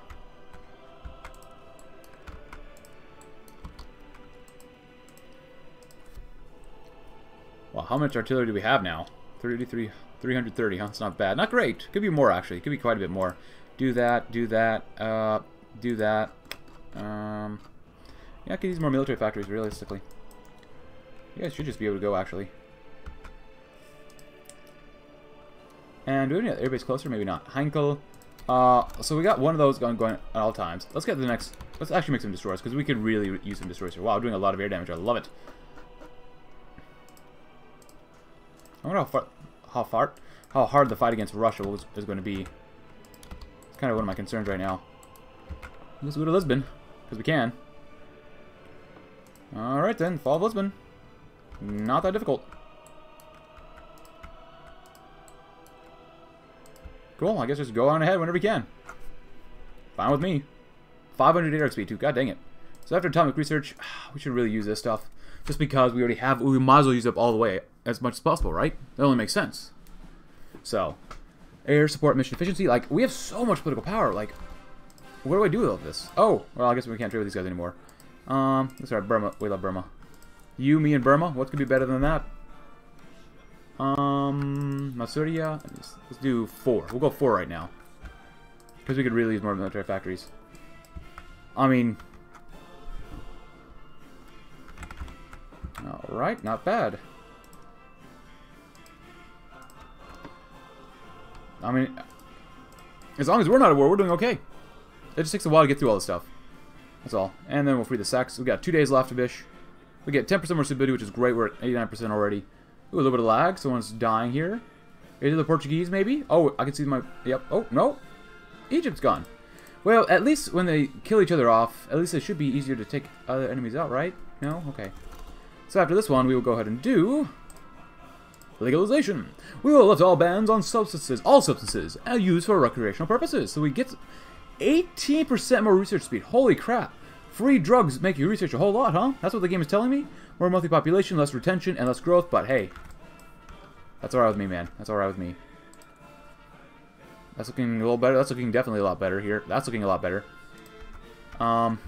Speaker 1: Well, how much artillery do we have now? 33, 330, huh? It's not bad. Not great. Could be more, actually. Could be quite a bit more. Do that, do that, uh, do that. Um, yeah, I could use more military factories, realistically. You guys should just be able to go, actually. And do we have any airbase closer? Maybe not. Heinkel. Uh, so we got one of those going, going at all times. Let's get the next... Let's actually make some destroyers, because we could really use some destroyers here. Wow, doing a lot of air damage. I love it. I wonder how far, how far, how hard the fight against Russia was, is going to be. It's kind of one of my concerns right now. Let's go to Lisbon, because we can. Alright then, Fall of Lisbon. Not that difficult. Cool, I guess just go on ahead whenever you can. Fine with me. 500 air speed too, god dang it. So after atomic research, we should really use this stuff. Just because we already have, we might as well use up all the way as much as possible, right? That only makes sense. So, air support mission efficiency. Like, we have so much political power. Like, what do I do with all this? Oh, well, I guess we can't trade with these guys anymore. Um, that's right, Burma. We love Burma. You, me, and Burma. What could be better than that? Um, Masuria. Let's, let's do four. We'll go four right now. Because we could really use more military factories. I mean... Alright, not bad. I mean, as long as we're not at war, we're doing okay. It just takes a while to get through all this stuff. That's all. And then we'll free the sex. We've got two days left of Bish. We get 10% more stability, which is great. We're at 89% already. Ooh, a little bit of lag. Someone's dying here. Either the Portuguese, maybe? Oh, I can see my... Yep. Oh, no. Egypt's gone. Well, at least when they kill each other off, at least it should be easier to take other enemies out, right? No? Okay. So after this one, we will go ahead and do... Legalization. We will lift all bans on substances, all substances, and used for recreational purposes. So we get 18% more research speed. Holy crap. Free drugs make you research a whole lot, huh? That's what the game is telling me? More monthly population, less retention, and less growth, but hey. That's alright with me, man. That's alright with me. That's looking a little better. That's looking definitely a lot better here. That's looking a lot better. Um,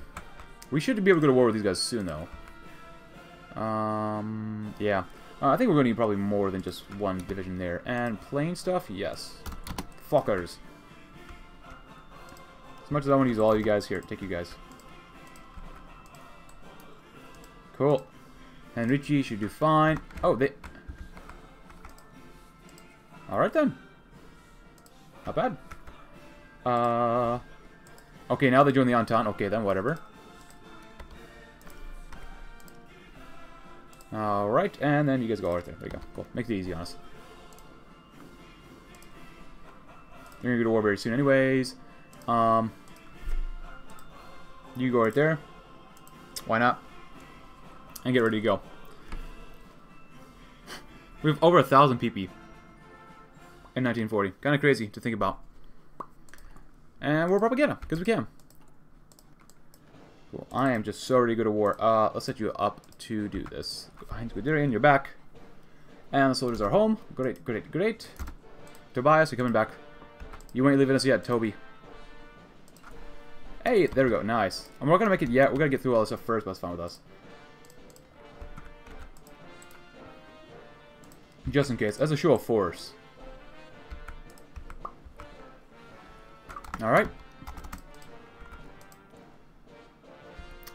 Speaker 1: we should be able to go to war with these guys soon, though. Um, yeah. Uh, I think we're going to need probably more than just one division there. And plane stuff? Yes. Fuckers. Much as I want to use all you guys here, take you guys. Cool. And Richie should do fine. Oh, they... Alright then. Not bad. Uh... Okay, now they join the Entente. Okay, then whatever. Alright, and then you guys go right there. There you go. Cool. Makes it easy on us. You're gonna go to war very soon anyways. Um... You go right there. Why not? And get ready to go. We have over a thousand PP in 1940. Kind of crazy to think about. And we're propaganda, because we can. Cool. I am just so ready to go to war. Uh, let's set you up to do this. Heinz Guderian, you're back. And the soldiers are home. Great, great, great. Tobias, you're coming back. You ain't leaving us yet, Toby. Hey, there we go. Nice. I'm not to make it yet. We're to get through all this stuff first, but it's fine with us. Just in case. As a show of force. Alright.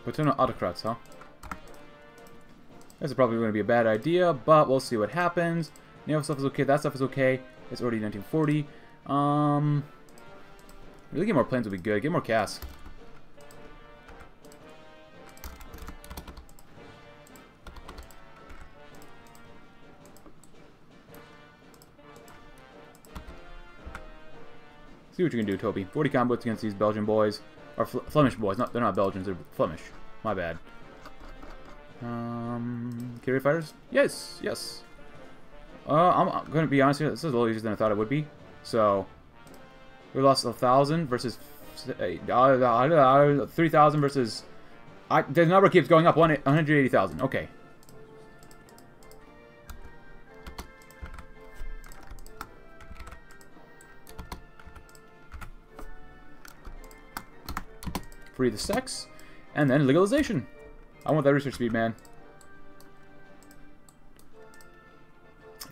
Speaker 1: Paternal autocrats, huh? This is probably going to be a bad idea, but we'll see what happens. Naval stuff is okay. That stuff is okay. It's already 1940. Um, really get more planes would be good. Get more CAS. See what you can do, Toby. 40 combos against these Belgian boys. Or Fl Flemish boys. Not, they're not Belgians, they're Flemish. My bad. Um, carrier fighters? Yes, yes. Uh, I'm, going to be honest here. This is a little easier than I thought it would be. So, we lost a 1,000 versus... Uh, 3,000 versus... I, the number keeps going up. 180,000. Okay. Free the sex, and then legalization. I want that research speed, man.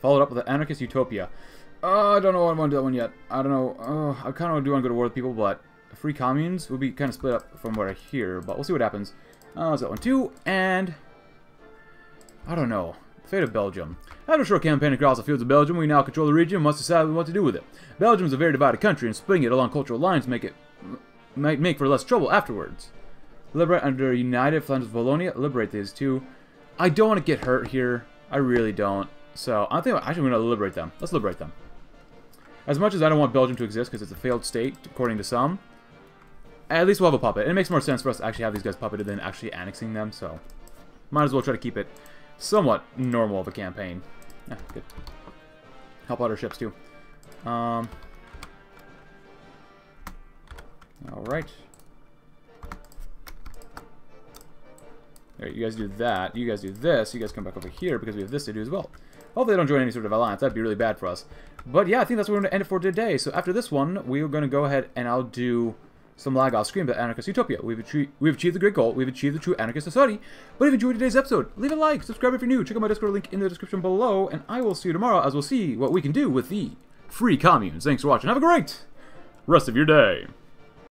Speaker 1: Followed up with the Anarchist Utopia. Uh, I don't know what I want to do that one yet. I don't know. Uh, I kind of do want to go to war with people, but free communes will be kind of split up from what I hear. But we'll see what happens. Uh, let's that one too. And I don't know. Fate of Belgium. After a short campaign across the fields of Belgium, we now control the region and must decide what to do with it. Belgium is a very divided country, and splitting it along cultural lines make it might make for less trouble afterwards. Liberate under United Flanders of Wallonia. Liberate these two. I don't want to get hurt here. I really don't. So I think I'm actually going to liberate them. Let's liberate them. As much as I don't want Belgium to exist because it's a failed state, according to some, at least we'll have a puppet. It makes more sense for us to actually have these guys puppeted than actually annexing them, so might as well try to keep it somewhat normal of a campaign. Yeah, good. Help out our ships, too. Um, Alright. Alright, you guys do that. You guys do this. You guys come back over here because we have this to do as well. Hopefully they don't join any sort of alliance. That'd be really bad for us. But yeah, I think that's where we're going to end it for today. So after this one, we're going to go ahead and I'll do some lag off screen about Anarchist Utopia. We've, achieved, we've achieved the great goal. We've achieved the true Anarchist society. But if you enjoyed today's episode, leave a like, subscribe if you're new, check out my Discord link in the description below, and I will see you tomorrow as we'll see what we can do with the free communes. Thanks for watching. Have a great rest of your day.